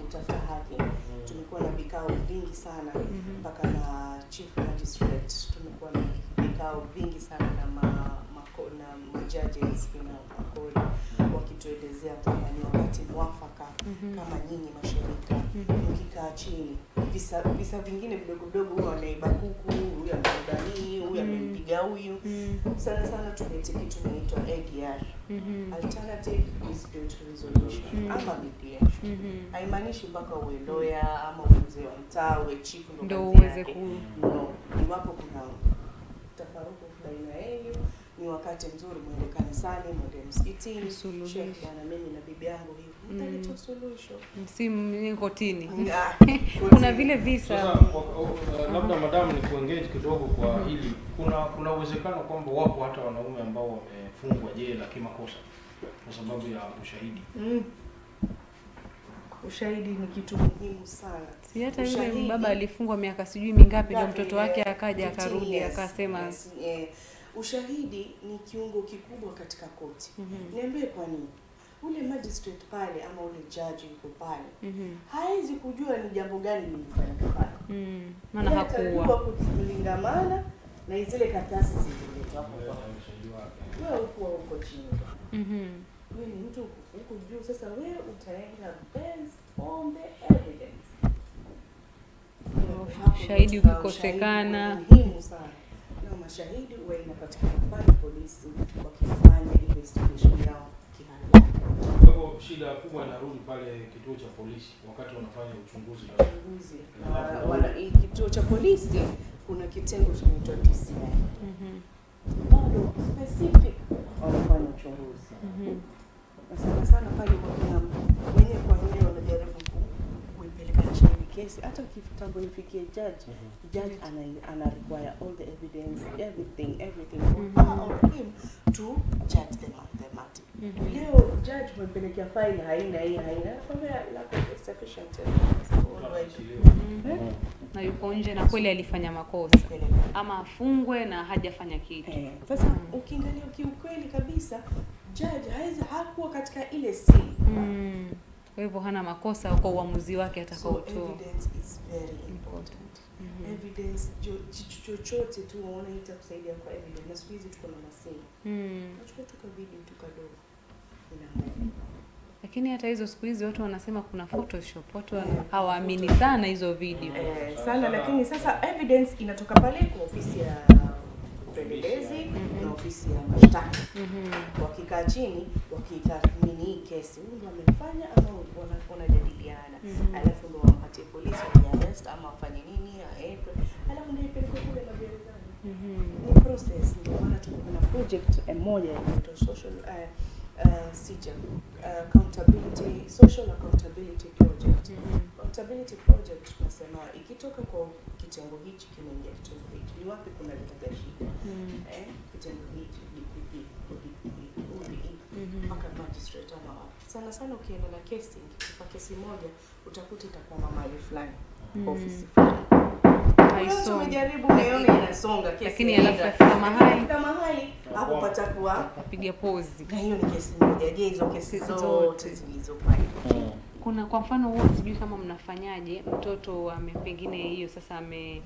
kutafuta haki tumekuwa na vikao vingi sana Mhm. mpaka na chief magistrate tumekuwa na vikao vingi sana na ma, mako, na majudges na makori wakituelezea kwamba ni wakati mwafaka Mhm. kama nyinyi mashirika Mhm. mkikaa chini visa visa vingine vidogo vidogo huyo anaiba kuku huyu ameiba hii huyu Mm. amempiga huyu Mm. sana sana tulete kitu inaitwa ADR Mhm. alternative dispute resolution Mm. ama mediation haimaanishi mpaka uwe lawyer ama mzee wa mtaa uwe chief ndo Ndio uweze ku no iwapo kuna tafaruku baina yenu ni wakati mzuri mwende kanisani mwende msikitini shekhe bwana mimi na bibi yangu hivi Mm. suluhisho msimu kotini. Kuna vile visa labda madam, ni kuengage kidogo kwa hili, kuna kuna uwezekano kwamba wapo hata wanaume ambao wamefungwa jela kimakosa kwa sababu ya ushahidi. Mm. Ushahidi ni kitu muhimu sana. si hata yule baba alifungwa miaka sijui mingapi, ndio mtoto wake eh, akaja akarudi akasema Yes, eh, ushahidi ni kiungo kikubwa katika koti. Mhm. Niambie kwa nini ule magistrate pale ama ule judge yuko pale mm -hmm. hawezi kujua ni jambo gani nilifanya pale. Mm. maana Yeye hakuwa kulingamana na zile karatasi zilizoletwa hapo kwa wewe huko huko chini. Mhm. Wewe ni mtu huko juu, sasa wewe utaenda based on the evidence. shahidi ukikosekana. muhimu sana na mashahidi huwa inapatikana pale polisi wakifanya investigation yao hivyo shida kubwa inarudi pale kituo cha polisi wakati wanafanya uchunguzi. Uchunguzi na wana hii kituo cha polisi kuna kitengo kinaitwa DCI Mhm. bado specific wanafanya uchunguzi Mhm. sana sana pale kwa kuna wenyewe kwa wenyewe wanajaribu ku- kuipeleka chini kesi hata kitambo ifikie judge judge ana, ana require all the evidence everything everything for Mhm. her or him to judge the, ma- matter leo judge umepelekea file haina hii haina sufficient do? Eh? na yuko nje na kweli alifanya makosa ama afungwe na hajafanya kitu Eh, Sasa ukiangalia kiukweli kabisa judge hawezi hakuwa katika ile scene. Mm. kwa hivyo hana makosa kwa uamuzi wake So evidence is very important. Evidence jo- kitu chochote tu unaona itakusaidia kwa evidence. Na siku hizi tuko na masini. mm. Nachukua tu video tu kadogo. Lakini hata hizo siku hizi watu wanasema kuna photoshop watu hawaamini sana hizo video Eh, sana lakini sasa evidence inatoka pale kwa ofisi ya upelelezi na ofisi ya mashtaka. Mhm. Wakikaa chini wakitathmini hii kesi, huyu amefanya ama wana- wanajadiliana, -hmm. alafu ndio wampatie polisi arrest ama wafanye nini, aekwe, alafu ndio ipelekwe kule magerezani. Mhm. Ni process, ndio maana tuko na project moja inaitwa social uh, uh, uh, accountability social accountability project. Mm -hmm. Accountability project tunasema ikitoka kwa kitengo hichi kinaingia kitengo hichi, ni wapi kuna litaga shida Mhm. eh, kitengo hichi DPP, ODE Mhm. mpaka magistrate ama wapi. Sana sana ukienda na kesi, kwa kesi moja utakuta itakwama mahali fulani Mhm. ofisi fulani. Haisongi. Wewe umejaribu inasonga kesi Lakini alafu mahali- hapo patakuwa Piga pozi. na hiyo ni kesi moja. Je, hizo kesi Kesi zote zote. kuna kwa mfano huo sijui kama mnafanyaje mtoto ame pengine hiyo sasa ame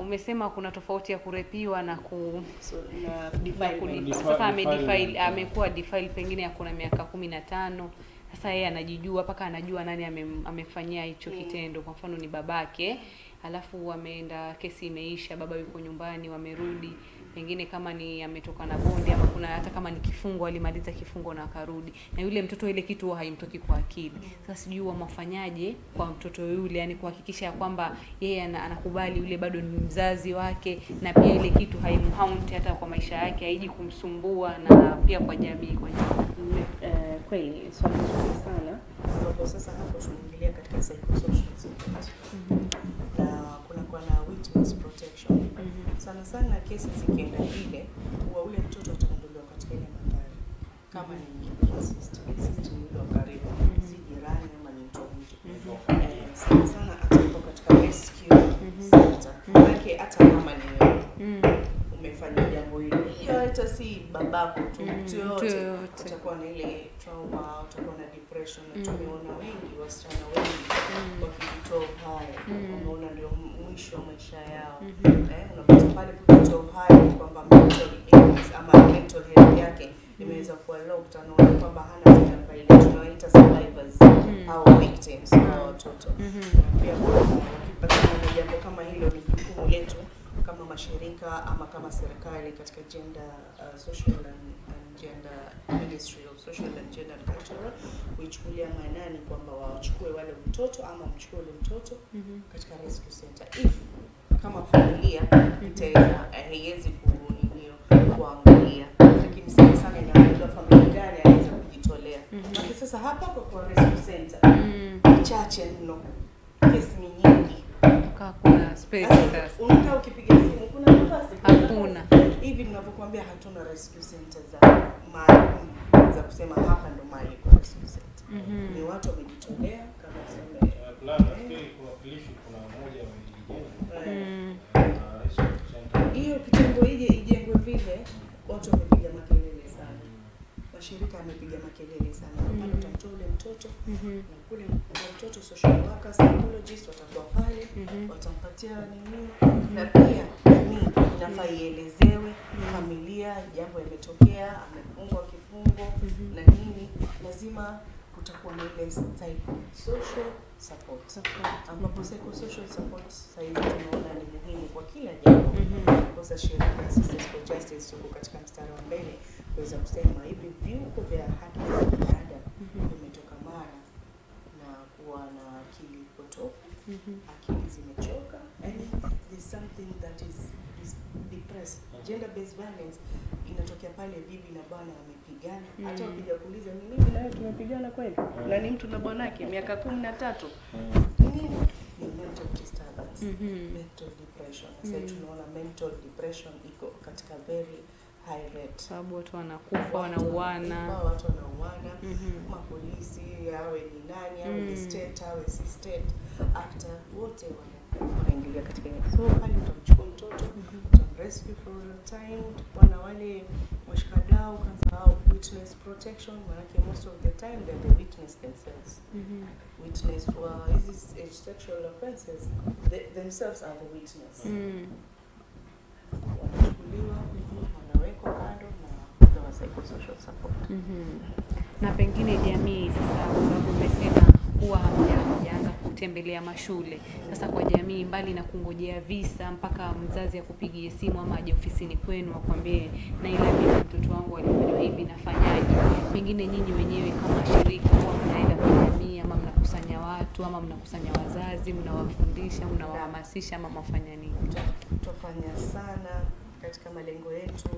umesema kuna tofauti ya kurepiwa na ku so na sasa amedefile amekuwa defile pengine akuna miaka kumi na tano. Sasa yeye anajijua mpaka anajua nani ame, amefanyia hicho Mm. kitendo. Kwa mfano ni babake alafu wameenda, kesi imeisha baba yuko nyumbani wamerudi. Pengine kama ni ametoka na bondi ama kuna hata kama ni kifungo alimaliza kifungo na akarudi. Na yule mtoto ile kitu huwa haimtoki kwa akili. Sasa sijui wamwafanyaje kwa mtoto yule yani kuhakikisha ya kwamba yeye ana, anakubali yule bado ni mzazi wake na pia ile kitu haimhaunt hata kwa maisha yake haiji kumsumbua na pia kwa jamii kwa jamii. Uh, kweli swali zuri sana. Ambapo sasa hapo tunaingilia katika psychosocial support na kunakuwa na witness protection sana kesi zikienda vile huwa ule mtoto ataondolewa katika ile mandhari kama ni wa karibu si jirani ama ni mtu wa nje Eh, sana sana atakuwa katika rescue center manake hata kama ni wewe mm. umefanya jambo hili hiyo hata si babako tu Mm, mtu yote yoyote utakuwa na ile trauma utakuwa na depression na Mm. tumeona wengi wasichana wengi wakijitoa uhai Mm. unaona ndio mwisho wa maisha yao Mhm. eh, unapata pale kujitoa uhai kwamba mental illness ama mental health yake imeweza kuwa locked anaona kwamba hana tena faida tunawaita survivors Mm. au victims au watoto Mhm. pia wakipatana na jambo kama hilo ni jukumu letu kama mashirika ama kama serikali katika gender uh, social and, and gender ministry of social and gender and cultural kuichukulia maanani kwamba wachukue wale mtoto ama mchukue ule mtoto mm -hmm. katika rescue center if kama familia itaweza haiwezi kuninio kuangalia lakini sana sana inaangalia familia gani anaweza kujitolea Mhm. lakini sasa hapa kwa kwa rescue center Mm. chache mno, kesi ni nyingi. Kaa space sasa Unakaa ukipiga simu, kuna nafasi? Hakuna. Hivi ninavyokuambia, hatuna rescue center za maalum za kusema hapa ndo mahali kwa rescue center. Mm -hmm. Ni watu wamejitolea kama sema Eh, plan nafikiri kwa wakilishi kuna mmoja ameijenga eh, Mm. na rescue center. hiyo kitengo ije ijengwe vile, watu sana, mashirika amepiga makelele sana. mm -hmm. pale utamtoa ule mtoto Mhm. na kule kwa mtoto social worker, psychologist watakuwa pale mm -hmm. watampatia nini, na pia jamii inafaa ielezewe familia, jambo imetokea, amefungwa kifungo Mhm. na nini, lazima kutakuwa na ile psychosocial support ambapo psychosocial support sasa tunaona ni muhimu kwa kila jambo Mhm. kosa shirika Sisters for Justice tuko katika mstari wa mbele kuweza kusema hivi viuko vya haki za binadamu vimetoka mara na kuwa na akili potofu. Mhm. akili zimechoka. And there's something that is, is depressed. Gender based violence inatokea pale bibi na bwana wamepigana. Hata Mm. ukija kuuliza ni mimi nawe tumepigana kweli? Na ni mtu na bwanake miaka kumi na tatu. Ni nini? Ni mental disturbance. Mhm. mental depression. Sasa Mm. tunaona mental depression iko katika very high rate sababu watu wanakufa wanauana. watu wanauana Mhm. mapolisi awe ni nani awe ni Mm. state awe si state actor wote wana- wanaingilia katika hiyo. so pale utamchukua mtoto utamrescue for a time utakuwa na wale washikadau kwanza au witness protection manake most of the time they the witness themselves Mhm. witness wa hizi sexual offenses they, themselves are the witness Mm. wanachukuliwa kupewa support. Mm -hmm. Na pengine jamii sasa, kwa sababu umesema huwa hamja- hamjaanza kutembelea mashule. Sasa kwa jamii, mbali na kungojea visa mpaka mzazi akupigie simu ama aje ofisini kwenu akwambie na ila mimi mtoto wangu alifanywa hivi, nafanyaje? Pengine nyinyi wenyewe kama shirika huwa mnaenda kwa jamii ama mnakusanya watu ama mnakusanya wazazi, mnawafundisha, mnawahamasisha ama mnafanya nini? tutafanya sana katika malengo yetu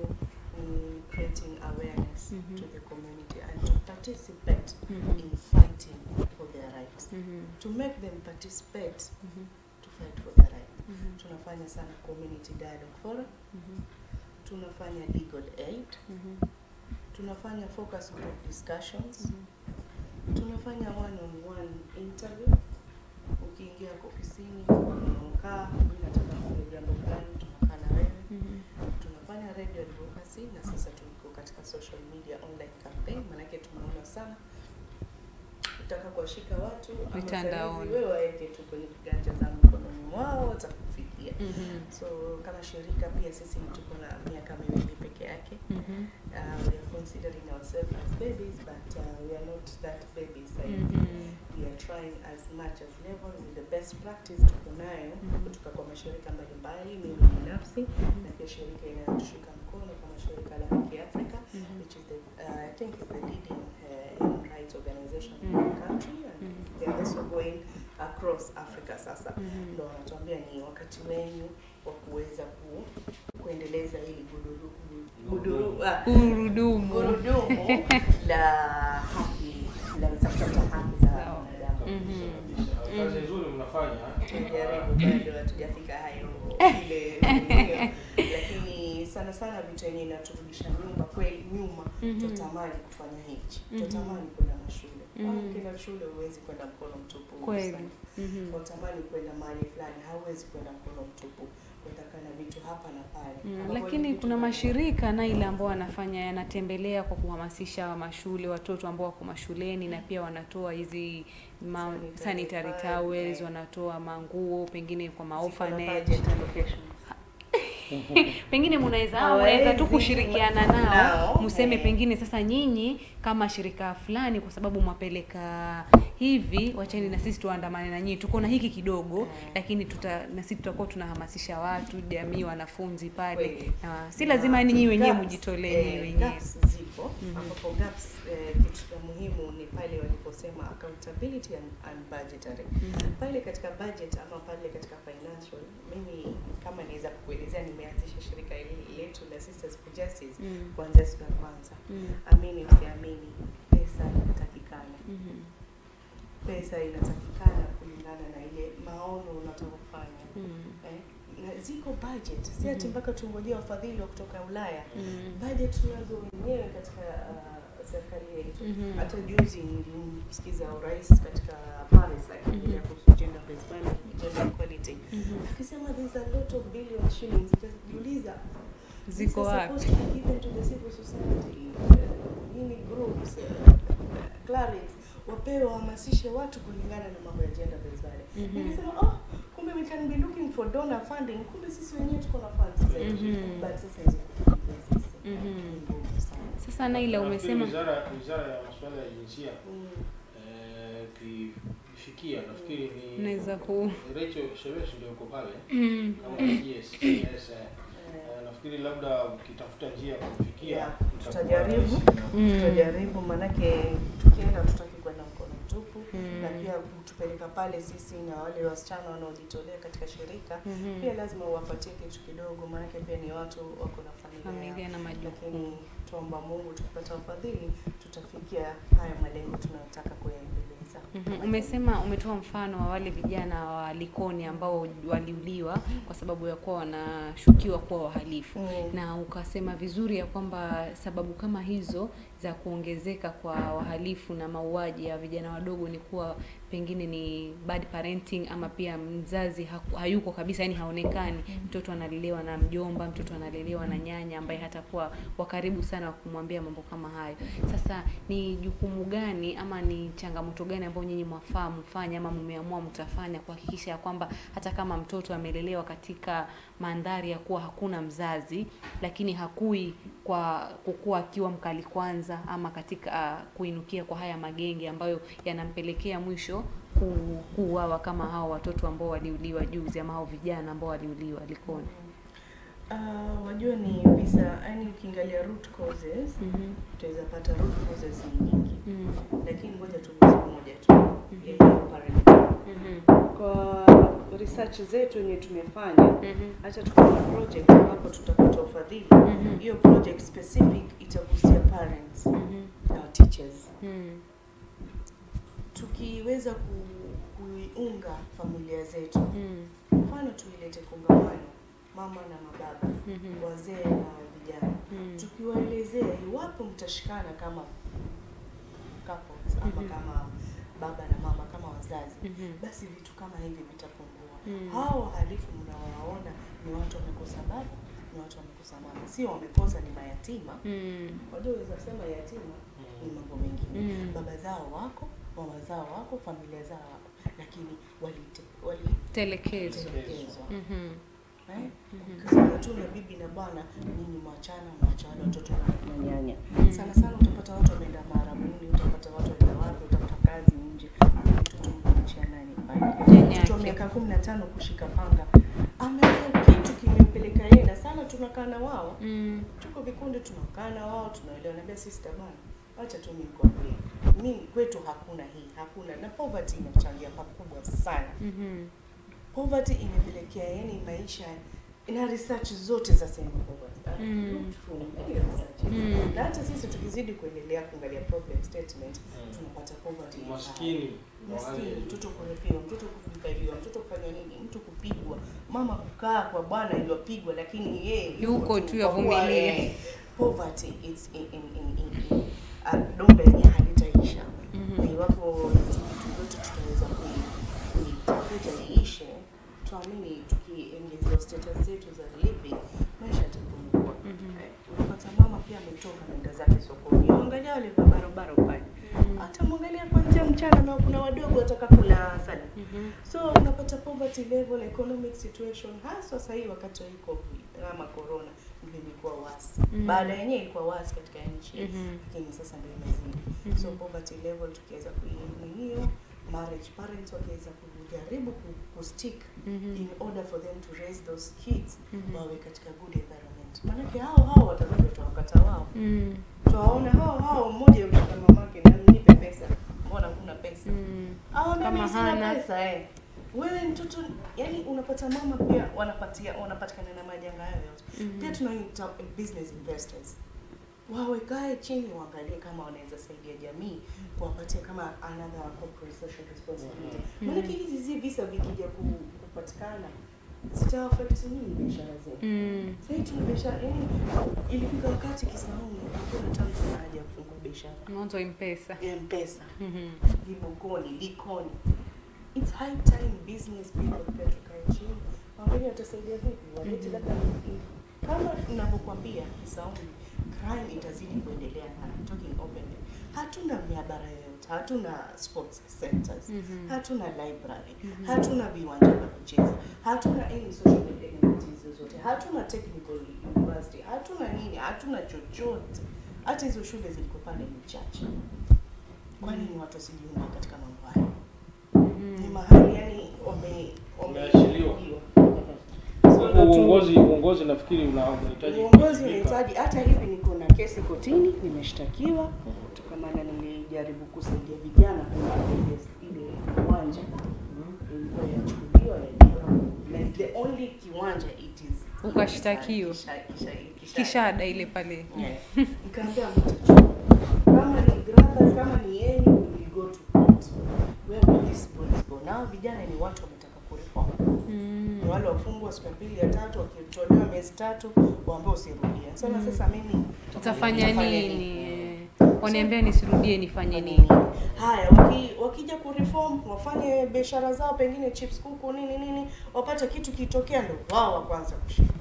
ni creating awareness mm -hmm. to the community and to participate mm -hmm. in fighting for their rights. Mm -hmm. to make them participate Mhm. to fight for their rights. Mhm. tunafanya sana community dialogue forum. Tunafanya legal aid. Tunafanya focus group discussions. Tunafanya one on one interview. Ukiingia ofisini unakaa mimi nataka jambo fulani tunakaa na wewe radio advocacy na sasa tuko katika social media online campaign manake tumeona sana utaka kuwashika watu Mitandaoni. wewe waeke tu kwenye viganja za mkononi mwao watakufikia Mhm. so kama shirika pia sisi tuko na miaka miwili peke yake Mhm. uh, we are considering ourselves as babies but uh, we are not that baby size Mhm. we are trying as much as level with the best practice tuko nayo Mhm. kutoka kwa mashirika mbalimbali mimi binafsi na pia shirika inayotushika mkono kama shirika la Haki Africa Mhm. which is the uh, I think is the leading uh, human rights organization in Mhm. the country and Mhm. they are also going across Africa sasa ndio mm -hmm. wanatuambia ni wakati wenyu wa kuweza ku, kuendeleza hili guduru, guduru, ah, Gurudumu. gurudumu la haki la kutafuta haki za wanadamu. Mhm. Kazi nzuri mnafanya. Tunajaribu bado hatujafika hayo ile sana sana vitu yenye inaturudisha nyumba kweli nyuma Mhm. tutamani kufanya hichi Mhm. tutamani kwenda mashule Mhm. kila shule huwezi kwenda mkono mtupu Kweli. Mhm. watamani kwenda mahali fulani hauwezi kwenda mkono mtupu kutakana vitu hapa na pale Mm, lakini kuna mashirika na ile ambao wanafanya yanatembelea kwa kuhamasisha mashule watoto ambao wako mashuleni na pia wanatoa hizi ma, Sanitary towels, eh. wanatoa manguo pengine kwa maofa na maorphanage. Pengine mnaweza Hawawezi mnaweza tu kushirikiana nao, museme mseme pengine sasa nyinyi kama shirika fulani, kwa sababu mwapeleka hivi, wacheni na sisi tuandamane na nyinyi, tuko na hiki kidogo mm. lakini tuta, na sisi tutakuwa tunahamasisha watu, jamii, wanafunzi pale, na si lazima ninyi wenyewe mujitolee mjitolee eh, nyinyi wenyewe. zipo Mhm. ambapo gaps eh, kitu cha muhimu ni pale waliposema accountability and, and budgetary mm. pale katika budget ama pale katika financial mimi kama naweza kukuelezea nimeanzisha shirika hili letu la Sisters for Justice Mm. kuanzia siku ya kwanza Mm. amini usiamini pesa inatakikana mm -hmm. pesa inatakikana kulingana na ile maono unataka kufanya Mm. -hmm. eh? na ziko budget si ati Mhm. mpaka tungojea wafadhili wa kutoka Ulaya Mm. -hmm. budget tunazo wenyewe katika uh, serikali yetu Mhm. hata juzi nilimsikiza rais katika Paris akiongea Mhm. kuhusu gender based gender equality Mhm. akisema there's a lot of billion shillings jiuliza Ziko wapi? uh, uh, wapewe wahamasishe watu kulingana na mambo ya gender based violence -hmm. nikasema oh kumbe we can be looking for donor funding kumbe sisi wenyewe tuko na funds zetu Mhm. but sasa hizo mm Mhm. sana Sasa Naila umesemawizara umesema wizara wizara ya masuala ya jinsia Mm. eh, kifikia nafikiri ni naweza ku Rachel Shebesh ndio yuko pale Mm. kama yes, yes. Nafikiri labda mkitafuta njia ya kufikia Yeah, tutajaribu. Mm. tutajaribu maanake tukienda tutaki kwenda mkono mtupu Mm. na pia kutupeleka pale sisi na wale wasichana wanaojitolea katika shirika Mhm. pia lazima uwapatie kitu kidogo maanake pia ni watu wako na familia familia na majukumu. lakini tuomba mungu tukipata ufadhili tutafikia haya malengo tunayotaka kuyaendeleza kabisa. Mhm. Umesema umetoa mfano wa wale vijana wa Likoni ambao waliuliwa kwa sababu ya kuwa wanashukiwa kuwa wahalifu Mm. na ukasema vizuri ya kwamba sababu kama hizo za kuongezeka kwa wahalifu na mauaji ya vijana wadogo ni kuwa pengine ni bad parenting ama pia mzazi haku- hayuko kabisa, yani haonekani. Mtoto analelewa na mjomba, mtoto analelewa na nyanya ambaye hatakuwa wa karibu sana wa kumwambia mambo kama hayo. Sasa ni jukumu gani ama ni changamoto gani ambayo nyinyi mwafaa mfanye ama mmeamua mtafanya kuhakikisha ya kwamba hata kama mtoto amelelewa katika mandhari ya kuwa hakuna mzazi, lakini hakui kwa kukua akiwa mkali kwanza ama katika uh, kuinukia kwa haya magenge ambayo yanampelekea mwisho ku- kuuawa kama hao watoto ambao waliuliwa juzi ama hao vijana ambao waliuliwa Likoni. Uh, wajua ni visa, yani ukiangalia root causes mm -hmm. utaweza pata root causes nyingi, Mm. -hmm. lakini ngoja tuguze moja tu Mhm. Kwa research zetu yenye tumefanya mm hata tuko na project ambapo tutapata ufadhili. Mhm. Hiyo project specific itagusia parents mm -hmm. na teachers. Mm. -hmm. Tukiweza ku, kuiunga familia zetu, mfano Mm. -hmm. tuilete kongamano mama na mababa, mm -hmm. wazee na vijana, Mm. -hmm. tukiwaelezea iwapo mtashikana kama couples ama Mhm. kama baba na mama kama wazazi mm -hmm. basi vitu kama hivi vitapungua. Mm. -hmm. Hao wahalifu mnaowaona ni watu wamekosa baba, ni watu wamekosa mama, sio wamekosa, ni mayatima. Mm. Wajua waweza sema yatima mm -hmm. ni mambo mengine. Mm. -hmm. Baba zao wako, mama zao wako, familia zao wako, lakini walitelekezwa eh? Mhm. Kwa sababu tu na bibi na bwana, nini mwachana, mwachana watoto na nyanya. Mm. Sana sana utapata watu wameenda maarabuni, utapata watu wameenda wapi, utapata kazi nje, mtoto mkumchia nani pale. Nyanya Mtoto miaka kumi na tano kushika panga, ameona kitu kimempeleka yeye, na sana tunakaa na wao Mm. tuko vikundi tunakaa na wao tunaelewa, naambia sister bana, acha tu mimi nikwambie, mimi kwetu hakuna hii, hakuna na poverty inachangia pakubwa sana. Mhm. Poverty imepelekea yani maisha na research zote za sehemu kubwa Mm. Mm. na hata sisi tukizidi kuendelea kuangalia problem statement tunapata poverty. Maskini Maskini, mtoto kurepiwa, mtoto kufanywa mtoto kufanya nini, mtu kupigwa, mama kukaa kwa bwana iliyopigwa, lakini yeye Yuko tu yavumilie Poverty it's in in in, in, in uh, donda yenye halitaisha. Mhm. Na iwapo vitu vyote tutaweza kui- kuitafuta tuamini tukiengezea status zetu za living, maisha yatapungua. Mhm. Eh, Unapata mama pia ametoka naenda zake sokoni, angalia wale barabara pale Mhm. hata mwangalia kuanzia mchana na kuna wadogo wataka kula asali. -hmm. So unapata poverty level, economic situation, hasa sasa hivi wakati wa hii COVID ama corona ndio imekuwa wasi. -hmm. Baada yenyewe ilikuwa wasi katika nchi, Mhm. lakini sasa ndio imezidi. -hmm. So poverty level tukiweza kuinio marriage parents wakiweza kujaribu ku- mm -hmm. in order for them to raise those kids Mhm. wawe katika good environment. Maanake hao hao watabaki watawakata wao Mm. hao hao, mmoja yamshika mamake na nipe pesa, mbona kuna pesa? Mm. au mimi sina pesa eh. Wewe mtoto, yani unapata mama pia wanapatia wanapatikana na majanga hayo yote. Mhm. Pia tunaita business investors wawekae chini waangalie kama wanaweza saidia jamii kuwapatia kama another corporate social responsibility. Maanake hizi zi visa vikija ku- kupatikana zita affect nini biashara zetu. Mm. Sasa tuna biashara yani, ilifika wakati Kisauni hakuna tangu haja ya kufungua biashara Mwanzo M-Pesa. ya M-Pesa, Mhm. Libogoni, Likoni. It's high time business people pia tukae chini, watasaidia vipi, walete labda kama ninavyokuambia Kisauni, crime itazidi kuendelea na I'm talking openly. Hatuna miabara yoyote, hatuna sports centers, Mhm. hatuna library, Mhm. hatuna viwanja vya kucheza, hatuna any social activities zozote, hatuna technical university, hatuna nini, hatuna chochote. Hata hizo shule zilikuwa pale ni chache. Kwani ni watu wasijiunge katika mambo haya? Ni Mhm. mahali yani wame Wameachiliwa. wameachiliwa. Kwa hivyo uongozi uongozi nafikiri unahitaji Uongozi unahitaji. Hata hivi niko kesi kotini, nimeshtakiwa kutokana na nilijaribu kusaidia vijana kwenye ile uwanja kiwanja ilikuwa yachukuliwa the only kiwanja it is Ukashtakiwa. kisha- kisha- kisha- Kishada ile pale. Nikaambia mtu kama ni grandpa kama ni yenu, we go to court. where this responsible go now vijana ni watu Mm. ni wale wafungwa siku ya pili ya tatu wakitolewa miezi tatu waambie usirudie. Sasa sasa mimi Utafanya nitafanya nini? Waniambia nisirudie nifanye nini? haya waki, wakija kureform wafanye biashara zao pengine chips kuku nini nini wapate kitu kitokea ndo wao wa kwanza kushika.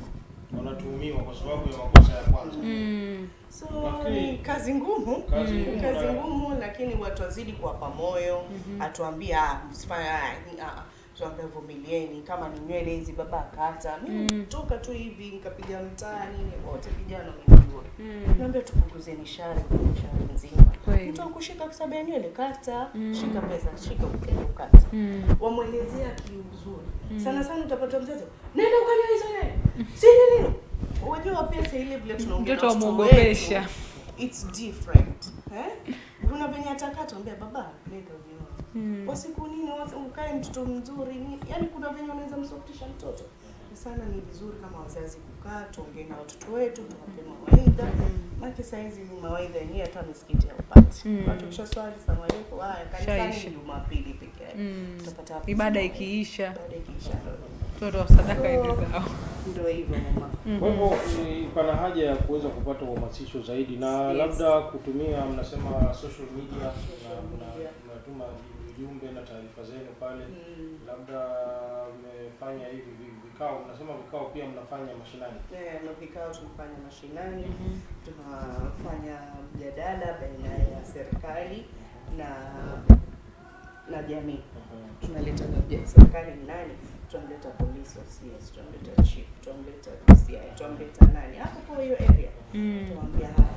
Wanatuhumiwa kwa sababu ya makosa ya kwanza. Mm. so ni kazi ngumu. Kazi ngumu kazi ngumu. lakini watu wazidi kuwapa moyo. Mm atuambie ah, msifanye haya, ah, tuambie vumilieni kama ni nywele hizi baba akata mimi Mm. toka tu hivi nikapiga mtaa nini wote vijana wamejua Mm. naambia tupunguzeni shari kwenye shari nzima mtu akushika kwa ya nywele kata. Mm. shika pesa shika ukende ukata Mm. wamwelezea kiuzuri Mm. sana sana utapata mzazi nenda ukanyoa hizo nywele. Si nini? Unajua pia sasa ile vile tunaongea Mtoto wetu, it's different eh? Kuna venye atakata ambia baba nenda Mm. kwa siku nini wasi- ukae mtoto mzuri? Ni yani kuna venye unaweza msoftisha mtoto. Sana ni vizuri kama wazazi kukaa tuongee na watoto wetu tuwape mawaidha. Maake sahizi ni mawaidha yenyewe hata misikiti haupati. Mm. watu kisha swali salamu yuko haya kanisani ni jumapili peke yake. Mm. tutapata Ibada ikiisha, ibada ikiisha. Mtoto wa sadaka ende zao. ndio hivyo mama. Kwa hivyo ni pana haja ya kuweza kupata uhamasisho zaidi na Yes. labda kutumia mnasema social media na Social mna- media. Ujumbe na taarifa zenu pale, Mm. labda mmefanya hivi vikao, mnasema vikao pia mnafanya mashinani. Eh, na vikao tunafanya mashinani. Mm -hmm. tunafanya mjadala baina ya serikali na na jamii. Tunaleta na- serikali ni nani? Tunamleta police OCS tunamleta chief tunamleta DCI tunamleta nani? Hapo kwa hiyo area. Mm. tunamwambia hawa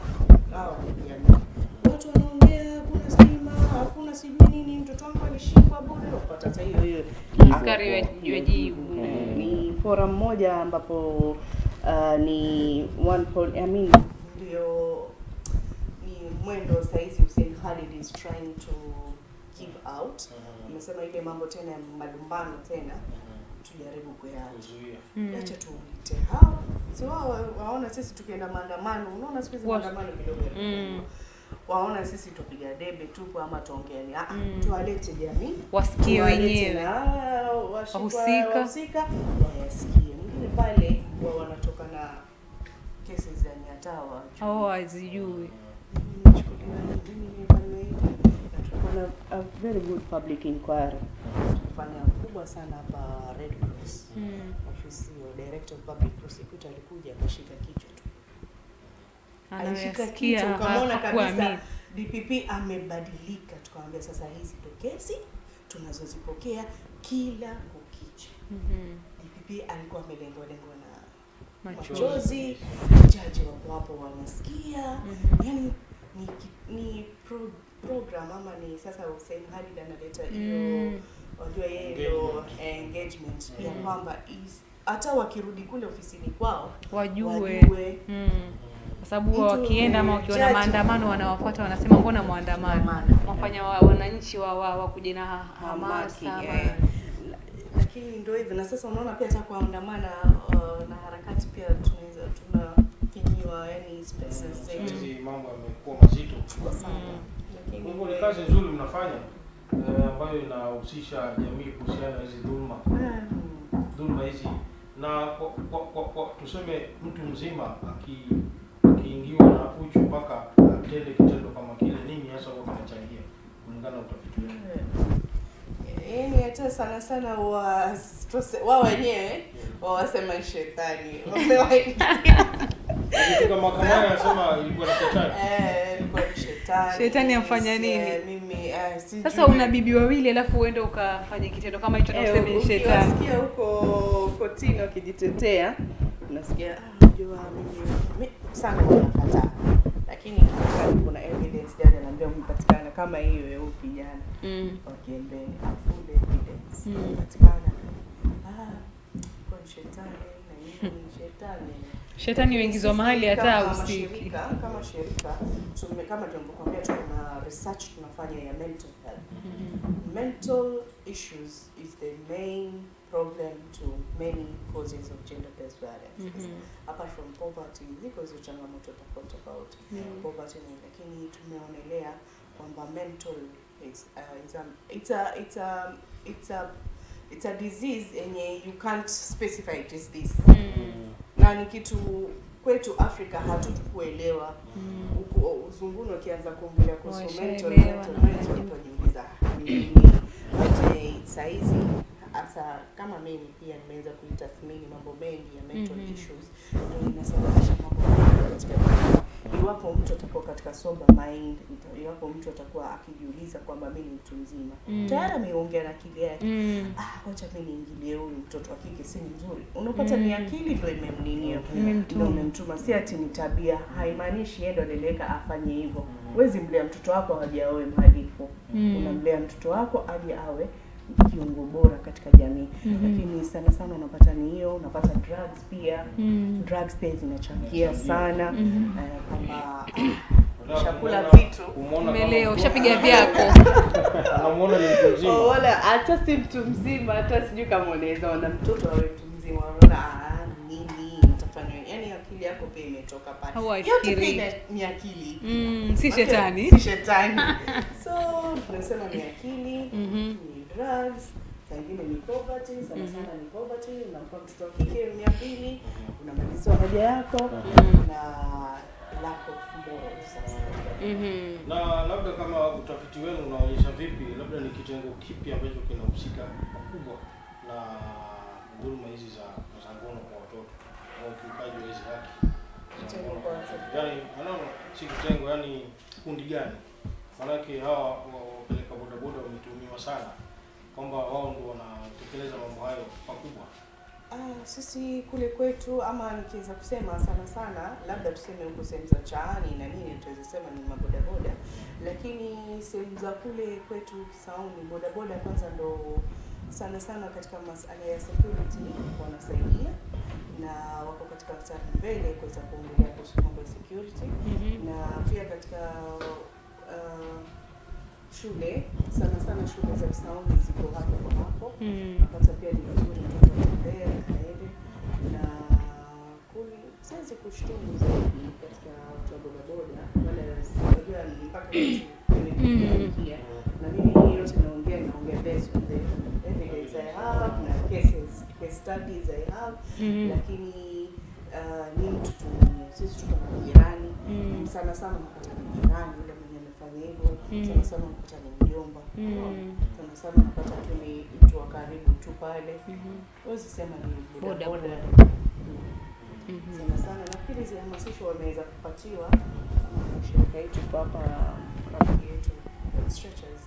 hawa ni jamii. Watu wanaongea hakuna stima hakuna sijui nini mtoto wangu alishikwa bure. Upata sasa hiyo hiyo Askari wa- wajibu. ni forum moja ambapo uh, ni one pol I mean ndio ni mwendo saizi Hussein Khalid is trying to give out. Amesema ile mambo tena ya malumbano tena. Tujaribu kuyaacha. Mm. acha tuulite hao si wao waona sisi tukienda maandamano. Unaona siku hizi maandamano kidogo Mm. Waona sisi tupiga debe tupo ama tuongeani ah Mm. tuwalete jamii Wasikie wenyewe. Wahusika. wayasikie mwingine pale wa wanatoka na kesi za nyatawa oh. Na a very good public inquiry fanya kubwa sana hapa Red Cross Mm. ofisi ya director of public prosecutor alikuja akashika kichwa tu alishika kitu kichwa ukamwona kabisa. DPP amebadilika tukamwambia sasa hizi ndo kesi tunazozipokea kila kukicha Mhm. DPP alikuwa amelengwa lengwa na Machozi. chaji jaji wako hapo wanasikia Mhm. yani ni, ni pro, program ama ni sasa Hussein Khalid analeta hiyo Mm. wajua yeye ndio engagement ya Mm. kwamba is- hata wakirudi kule ofisini kwao Wajue. wajue Mm. Kwa sababu wakienda ama wakiona maandamano wanawafuata wanasema mbona mwandamano? Maandamano. Wafanya wa- wananchi wa, wa, wakuje na ha- hamasa. ama- eh. Lakini ndio hivyo na sasa unaona pia hata kuandamana uh, na harakati pia tunaweza tunafinyiwa yani spaces zetu Hizi mambo yamekuwa mazito. kwa sana Mm. Kwa hivyo ni kazi nzuri mnafanya eh, ambayo inahusisha jamii kuhusiana na hizi dhuluma Mm. dhuluma hizi na kwa, kwa, kwa, kwa tuseme mtu mzima aki akiingiwa na uchu mpaka atende kitendo kama kile, nini hasa huwa kinachangia kulingana na utafiti wenu? yaani hata sana sana wa wa wao wenyewe wawasema shetani Wamewaingia. Kama anasema ilikuwa na shetani. Eh, ilikuwa ni shetani Shetani amfanya nini? mimi. Sasa una bibi wawili alafu uende ukafanya kitendo kama hicho na useme ni shetani. ukiwasikia huko kotini wakijitetea unasikia? "Ah, unajua mimi mi- sana wanakataa lakini kipatikana kuna evidence jana anaambia umepatikana kama hiyo ya huyu kijana. Mm. full evidence. Mm. umepatikana ah kwa ni shetani na shetani. Shetani huingizwa mahali hata usiki. kama shirika tume, kama tulivyokuambia tuna research tunafanya ya mental health. Mental issues is the main problem to many causes of gender based violence mm -hmm. apart from poverty ziko hizo changamoto tofauti tofauti Mm. poverty ni lakini tumeonelea kwamba mental It's, uh, it's, a, it's, a, it's, a, it's, a, it's a disease yenye you can't specify it is this na ni kitu kwetu Afrika hatukuelewa huko uzunguni ukianza kuongelea kuhusu mental mental na mental wanajua. mental, nini saizi hasa kama mimi pia nimeweza kuitathmini mambo mengi ya mental mm -hmm. issues ndio inasababisha mambo mengi katika iwapo mtu atakuwa katika sober mind iwapo mtu atakuwa akijiuliza kwamba mi ni mtu mzima Mm. tayari ameongea na akili yake Mm. ah, wacha mi niingilie huyu mtoto wa kike si mzuri unapata mm. ni akili ndo imemninia Imemtuma. ndo umemtuma si ati ni tabia haimaanishi yeye ndo alieleka afanye hivyo huwezi mlea mtoto wako aje awe mhalifu Mm. unamlea mtoto wako aje awe kiungo bora katika jamii mm -hmm. lakini sana sana unapata ni hiyo unapata drugs pia Mm. -hmm. drugs pia zinachangia sana Mhm. eh, kwamba Chakula vitu. mtu- ushapiga vyako. Anamuona ni mtu mzima. Oh, wala hata si mtu mzima, hata sijui kama unaweza ona mtoto awe mtu mzima, unaona ah, nini yani akili yako pia imetoka pale. Yote pia ni akili Mm, si Okay, shetani. si shetani. So tunasema ni akili, Mhm. ni drugs, saa ingine ni poverty, sana sana ni poverty. Unampa mtoto wa kike mia mbili, unamaliza haja yako na lack of morals sasa. Mhm. Na labda kama utafiti wenu unaonyesha vipi, labda ni kitengo kipi ambacho kinahusika pakubwa na dhuluma hizi za za ngono kwa watoto au ukiukaji wa hizi haki yani anaona si kitengo, yani kundi gani? Maanake hawa wa- wapeleka bodaboda wametumiwa sana kwamba wao ndio wanatekeleza mambo hayo pakubwa. Ah, sisi kule kwetu ama nikiweza kusema sana sana, labda tuseme huko sehemu za Chaani na nini, tuweza sema ni mabodaboda, lakini sehemu za kule kwetu Kisauni, bodaboda kwanza ndo sana sana katika masuala ya security wanasaidia na wako katika mstari mbele kuweza kuongelea kuhusu mambo ya security mm -hmm. na pia katika uh, shule sana sana shule za Kisauni ziko hapo kwa hapo Mm. napata pia ni vizuri mtoto atembee akaende, na kuni siwezi kushtumu zaidi katika watu wa bodaboda wala sijajua ni mpaka kufikia na mimi hii yote naongea naongea based on the evidence I have na cases case studies I have. Mhm. Huwezi sema ni Boda boda. Mhm. sana sana nafikiri zile hamasisho wameweza kupatiwa shirika yetu hapa klabu yetu stretchers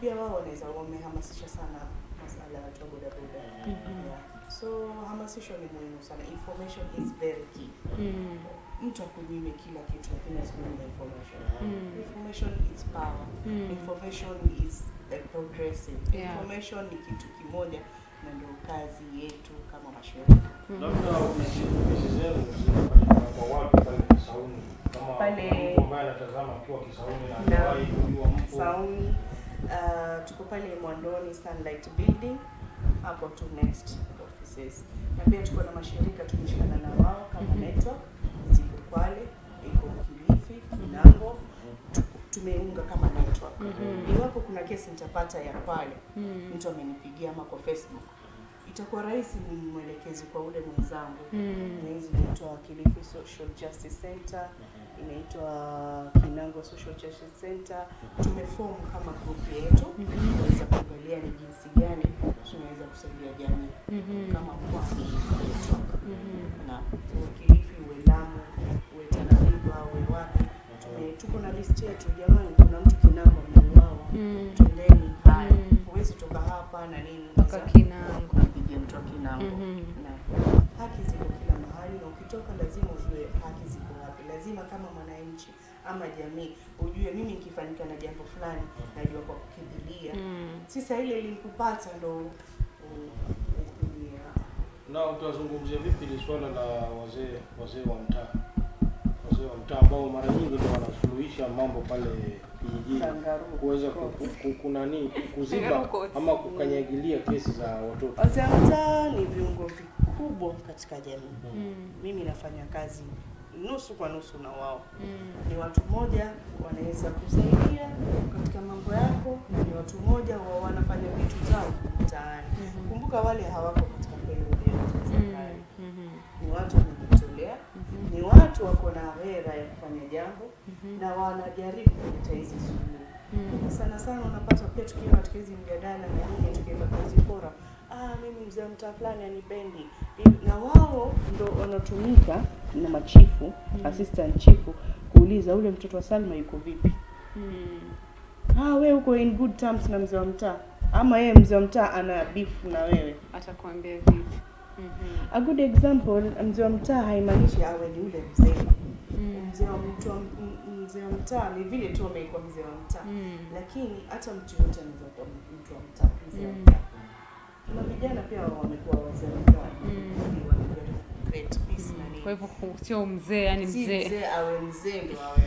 pia wao wanaweza wamehamasisha sana masala ya watu wa bodaboda Mhm. yeah. so hamasisho ni muhimu sana information is very key Mm. mtu akunyime kila kitu lakini asikunyime information Mm. information is power Mm. information is a progressive Yeah. information ni kitu kimoja na ndio kazi yetu kama mashirika Labda ofisi ofisi zenu kwa wapi pale Kisauni? Kama Pale- ambaye anatazama akiwa Kisauni na hajawahi kujua mpo. Sauni uh, tuko pale Mwandoni Sunlight Building. Hapo tu next offices, na pia tuko na mashirika tumeshikana na wao kama Mhm. network. Ziko Kwale, iko Kilifi, Kinango. Tumeunga kama network. Mhm. Iwapo kuna kesi nitapata ya Kwale, Mm. mtu amenipigia ama kwa Facebook, itakuwa rahisi nimwelekezi kwa ule mwenzangu Mm. na hizi inaitwa Kilifi Social Justice Center, inaitwa Kinango Social Justice Center. Tumeform kama group yetu Mhm. kuweza kuangalia ni jinsi gani tunaweza kusaidia jamii mm -hmm. kama kwa mm -hmm. na uwe Kilifi, uwe Lamu, uwe Tana River, uwe wapi. Tume, tuko na list yetu jamani, kuna mtu Kinango ameuawa, Mm. twendeni. Haya, Mm. huwezi toka hapa na nini Mpaka Kinango. Mm Kinango Mhm. na haki ziko kila mahali, na ukitoka lazima ujue haki ziko wapi. Lazima kama mwananchi ama jamii ujue, mimi nikifanyika na jambo fulani najua kwa kukimbilia, Mm. si saa ile ilikupata ndo na utazungumzia vipi ile swala la wazee wazee wa mtaa wazee wa mtaa ambao mara nyingi ndio wanasuluhisha mambo pale kuweza kunani kuziba ama kukanyagilia kesi za watoto Wazee wa mtaa ni viungo vikubwa katika jamii. Mm. Mimi nafanya kazi nusu kwa nusu na wao Mm. ni watu moja wanaweza kusaidia katika mambo yako na ni watu moja wa wanafanya vitu zao mtaani. mm -hmm. Kumbuka wale hawako katika kwenye Mm. Mhm. ni watu. Ni watu wako na hera ya kufanya jambo Mhm. na wanajaribu kuleta hizi suluhu. Mm. Sana sana unapata pia tukiwa katika hizi mjadala na nini, tukiwa hizi fora, ah, mimi mzee wa mtaa fulani anipendi, na wao ndo wanatumika na machifu Mm. assistant chifu kuuliza ule mtoto wa Salma yuko vipi? Mm. Ah, wewe uko in good terms na mzee wa mtaa, ama yeye mzee wa mtaa ana beef na wewe. Atakwambia vipi? A good example, mzee wa mtaa haimaanishi awe ni ule mzee. Mm. Mzee wa mtu mzee wa mtaa ni vile tu ameikuwa mzee wa mtaa, Mm. lakini hata mtu yote anaweza kuwa mtu wa mtaa, mzee wa Mm. mtaa. Kuna vijana pia wamekuwa wazee wa mtaa, Mm. Kwa hivyo sio mzee, yani mzee si mzee. awe mzee ndio awe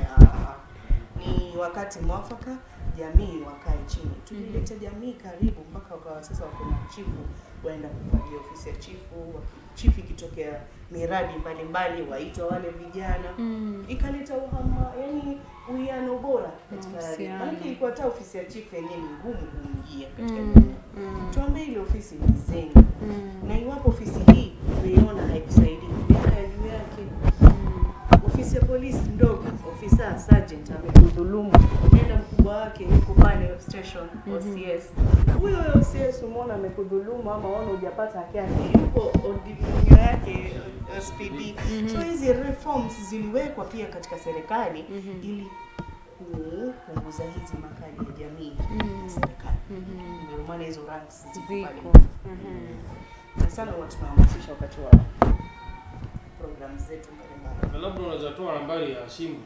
ni wakati mwafaka jamii wakae chini tulileta jamii karibu mpaka wakawa sasa wako na chifu waenda kufagia ofisi ya chifu chifu ikitokea miradi mbalimbali waitwa wale vijana Mm. ikaleta uhama yani uwiano bora katika Mahusiano. maanake ilikuwa hata ofisi ya chifu yenyewe ni ngumu kuingia katika Mm. Mm. tuambie ile ofisi ni zenu Mm. na iwapo ofisi hii umeiona haikusaidii miaka ya juu yake Mm. ofisi ya polisi ndogo, ofisa sergeant amekudhulumu, nenda mkubwa wake yuko pale station OCS. Huyo huyo OCS umeona amekudhulumu ama ona hujapata haki yake, yuko ordinary yake uh, SPD. So hizi reforms ziliwekwa pia katika serikali Mhm. ili kupunguza hizi makali ya jamii Mhm. ya serikali. Mhm. Ndio maana hizo ranks ziko pale. Mhm. Na sana huwa tunahamasisha wakati wa programs zetu mbalimbali. Labda unaweza toa nambari ya simu Mm.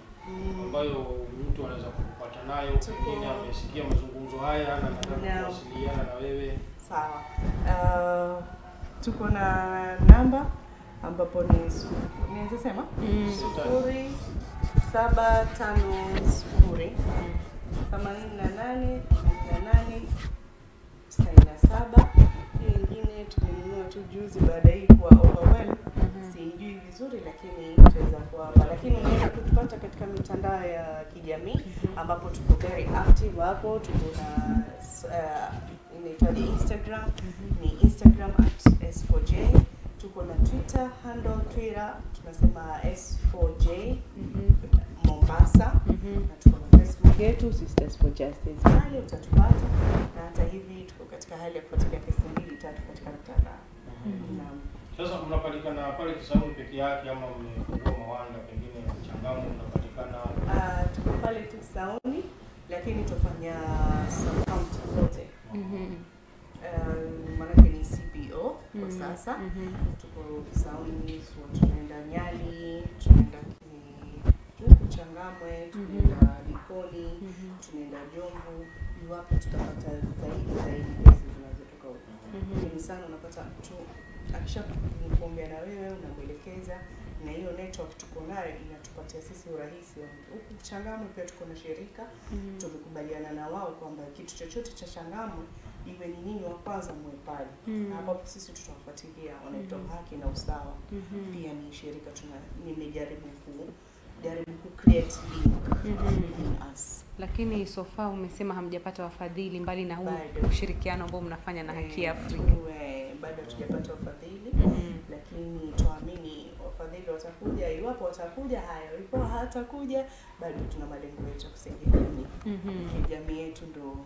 Ambayo mtu anaweza kupata nayo, pengine amesikia mazungumzo haya na anataka kuwasiliana na wewe. Sawa. Uh, tuko na namba ambapo ni su- nianze sema Mm. sufuri saba tano sufuri themanini na nane themanini na nane tisaini na saba. Hii ingine tumenunua tu juzi baada hii kuwa overwhelmed. Sijui vizuri lakini tutaweza kuwapa, lakini unaweza kutupata katika mitandao ya kijamii ambapo tuko very active hapo. Tuko na uh, inaitwaje Instagram ni Instagram at S4J. Tuko na Twitter handle Twitter tunasema S4J Mombasa Mhm. na tuko na Facebook yetu Sisters for Justice. Pale utatupata na hata hivi tuko katika hali ya kufuatilia kesi mbili tatu katika mtandao. Naam. Sasa mnapatikana pale Kisauni peke yake ama mmefungua mawanda pengine Changamwe mnapatikana Ah, tuko pale tu Kisauni lakini tufanya sub county zote. Mhm. Uh, maanake ni CPO kwa sasa. Mm-hmm. Tuko Kisauni, so tunaenda Nyali, tunaenda huku Changamwe, tunaenda mm-hmm. Likoni, mm-hmm. tunaenda Jomvu. Iwapo tutapata zaidi zaidi kesi zinazotoka huko, Mhm. lakini sana unapata mtu akisha kuongea na wewe unamwelekeza, na hiyo network tuko nayo inatupatia sisi urahisi huku Changamwe. Pia tuko na shirika mm. tumekubaliana na wao kwamba kitu chochote cha Changamwe iwe ni nini wa kwanza mwe pale, mm. na ambapo sisi tutawafuatilia wanaitwa mm. haki na usawa. mm -hmm. Pia ni shirika tuna nimejaribu ku jaribu ku create link mm between us. Lakini so far umesema hamjapata wafadhili mbali na huu ushirikiano ambao mnafanya na Haki Eh, Afrika. tu, eh, bado hatujapata ufadhili Mhm. lakini tuamini wafadhili watakuja. Iwapo watakuja, haya. Iwapo hatakuja, bado tuna malengo yetu ya kusaidia jamii. Mhm. jamii yetu ndo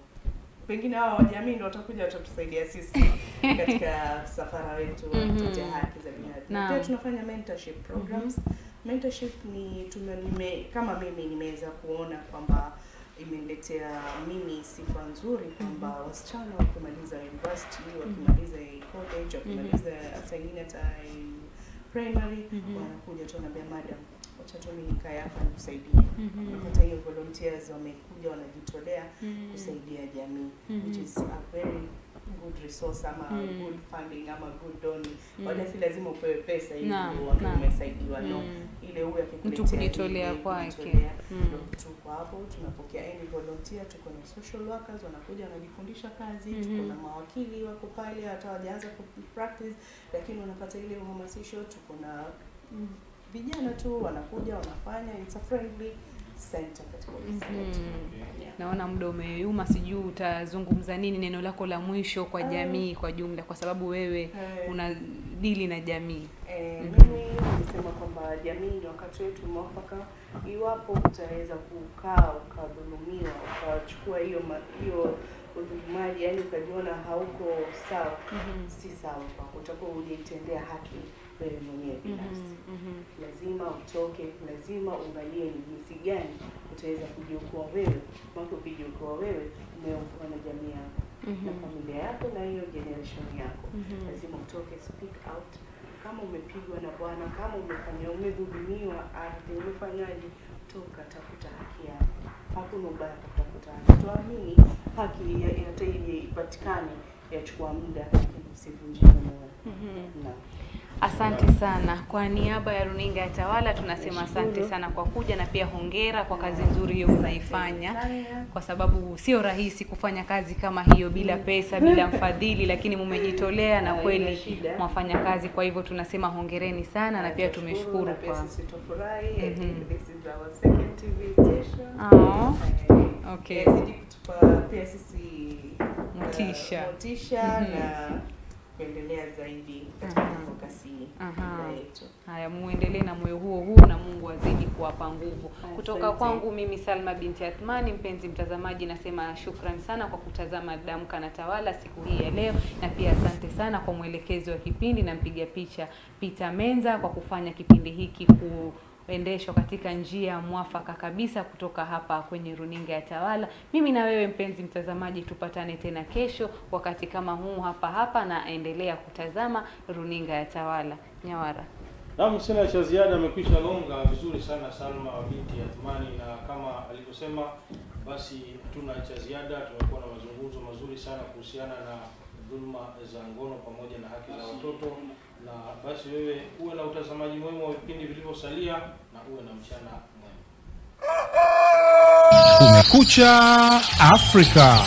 pengine hao wajamii ndo watakuja watatusaidia sisi katika safara Mhm. kutetea haki za binadamu. Pia tunafanya mentorship programs. Mentorship ni tume, nime, kama mimi nimeweza kuona kwamba imeniletea mimi sifa nzuri kwamba wasichana wakimaliza university, wakimaliza college, wakimaliza hata ingine hata primary Mhm. wanakuja tu wanaambia madam, wacha tu mimi nikae hapa nikusaidie Mhm. hata hiyo volunteers wamekuja wanajitolea Mhm. kusaidia jamii Mhm. which is a very good resource ama Mm. good funding ama good donor Mm. wala si lazima upewe pesa ili uwe umesaidiwa no Mm. ile huyu akikuletea Mtu kujitolea kwake. kujitolea. Mm. Ndio tuko hapo tunapokea any volunteer tuko na social workers wanakuja wanajifundisha kazi mm -hmm. tuko na mawakili wako pale hata wajaanza ku practice lakini wanapata ile uhamasisho tuko na mm, vijana tu wanakuja wanafanya, it's a friendly center katika mm-hmm. Yeah. Naona muda umeyuma, sijui utazungumza nini, neno lako la mwisho kwa Ah. jamii kwa jumla, kwa sababu wewe hey. una dili na jamii. Eh, -hmm. mimi nisema kwamba jamii ni wakati wetu mwafaka. Iwapo utaweza kukaa ukadhulumiwa, ukachukua hiyo hiyo udhulumaji, yani ukajiona hauko sawa, mm-hmm. si sawa kwako, utakuwa hujaitendea haki wewe mwenyewe binafsi. Lazima utoke, lazima uangalie ni jinsi gani utaweza kujiokoa wewe, maana ukijiokoa wewe umeokoa na jamii yako mm -hmm. na familia yako na hiyo generation yako mm -hmm. lazima utoke, speak out. Kama umepigwa na bwana, kama umefanya umedhulumiwa ardhi, umefanyaje, toka, tafuta haki yako. Hakuna ubaya kutafuta haki. Tuamini haki hata ipatikane yachukua muda, usivunjike moyo. Asante sana kwa niaba ya runinga ya Tawala, tunasema asante sana kwa kuja na pia hongera kwa kazi nzuri hiyo unaifanya, kwa sababu sio rahisi kufanya kazi kama hiyo bila pesa, bila mfadhili, lakini mumejitolea na kweli mwafanya kazi. Kwa hivyo tunasema hongereni sana na pia tumeshukuru kwa Mhm. Eh, okay. Motisha. motisha Mhm. na kuendelea zaidi katika advocacy yetu. Haya, muendelee na moyo huo huo na Mungu azidi kuwapa nguvu. Kutoka kwangu mimi Salma binti Athmani, mpenzi mtazamaji, nasema shukrani sana kwa kutazama Damka na Tawala siku hii ya leo, na pia asante sana kwa mwelekezi wa kipindi na mpiga picha Peter Menza kwa kufanya kipindi hiki kuendeshwa katika njia mwafaka kabisa kutoka hapa kwenye runinga ya Tawala. Mimi na wewe mpenzi mtazamaji, tupatane tena kesho wakati kama huu hapa hapa, na endelea kutazama runinga ya Tawala. Nyawara. Naam, sina cha ziada, amekwisha longa vizuri sana Salma binti Athmani, na kama alivyosema, basi hatuna cha ziada. Tumekuwa na mazungumzo mazuri sana kuhusiana na dhuluma za ngono pamoja na haki za watoto, na basi wewe uwe na utazamaji mwema wa vipindi vilivyosalia na uwe na mchana mwema. Kumekucha Afrika.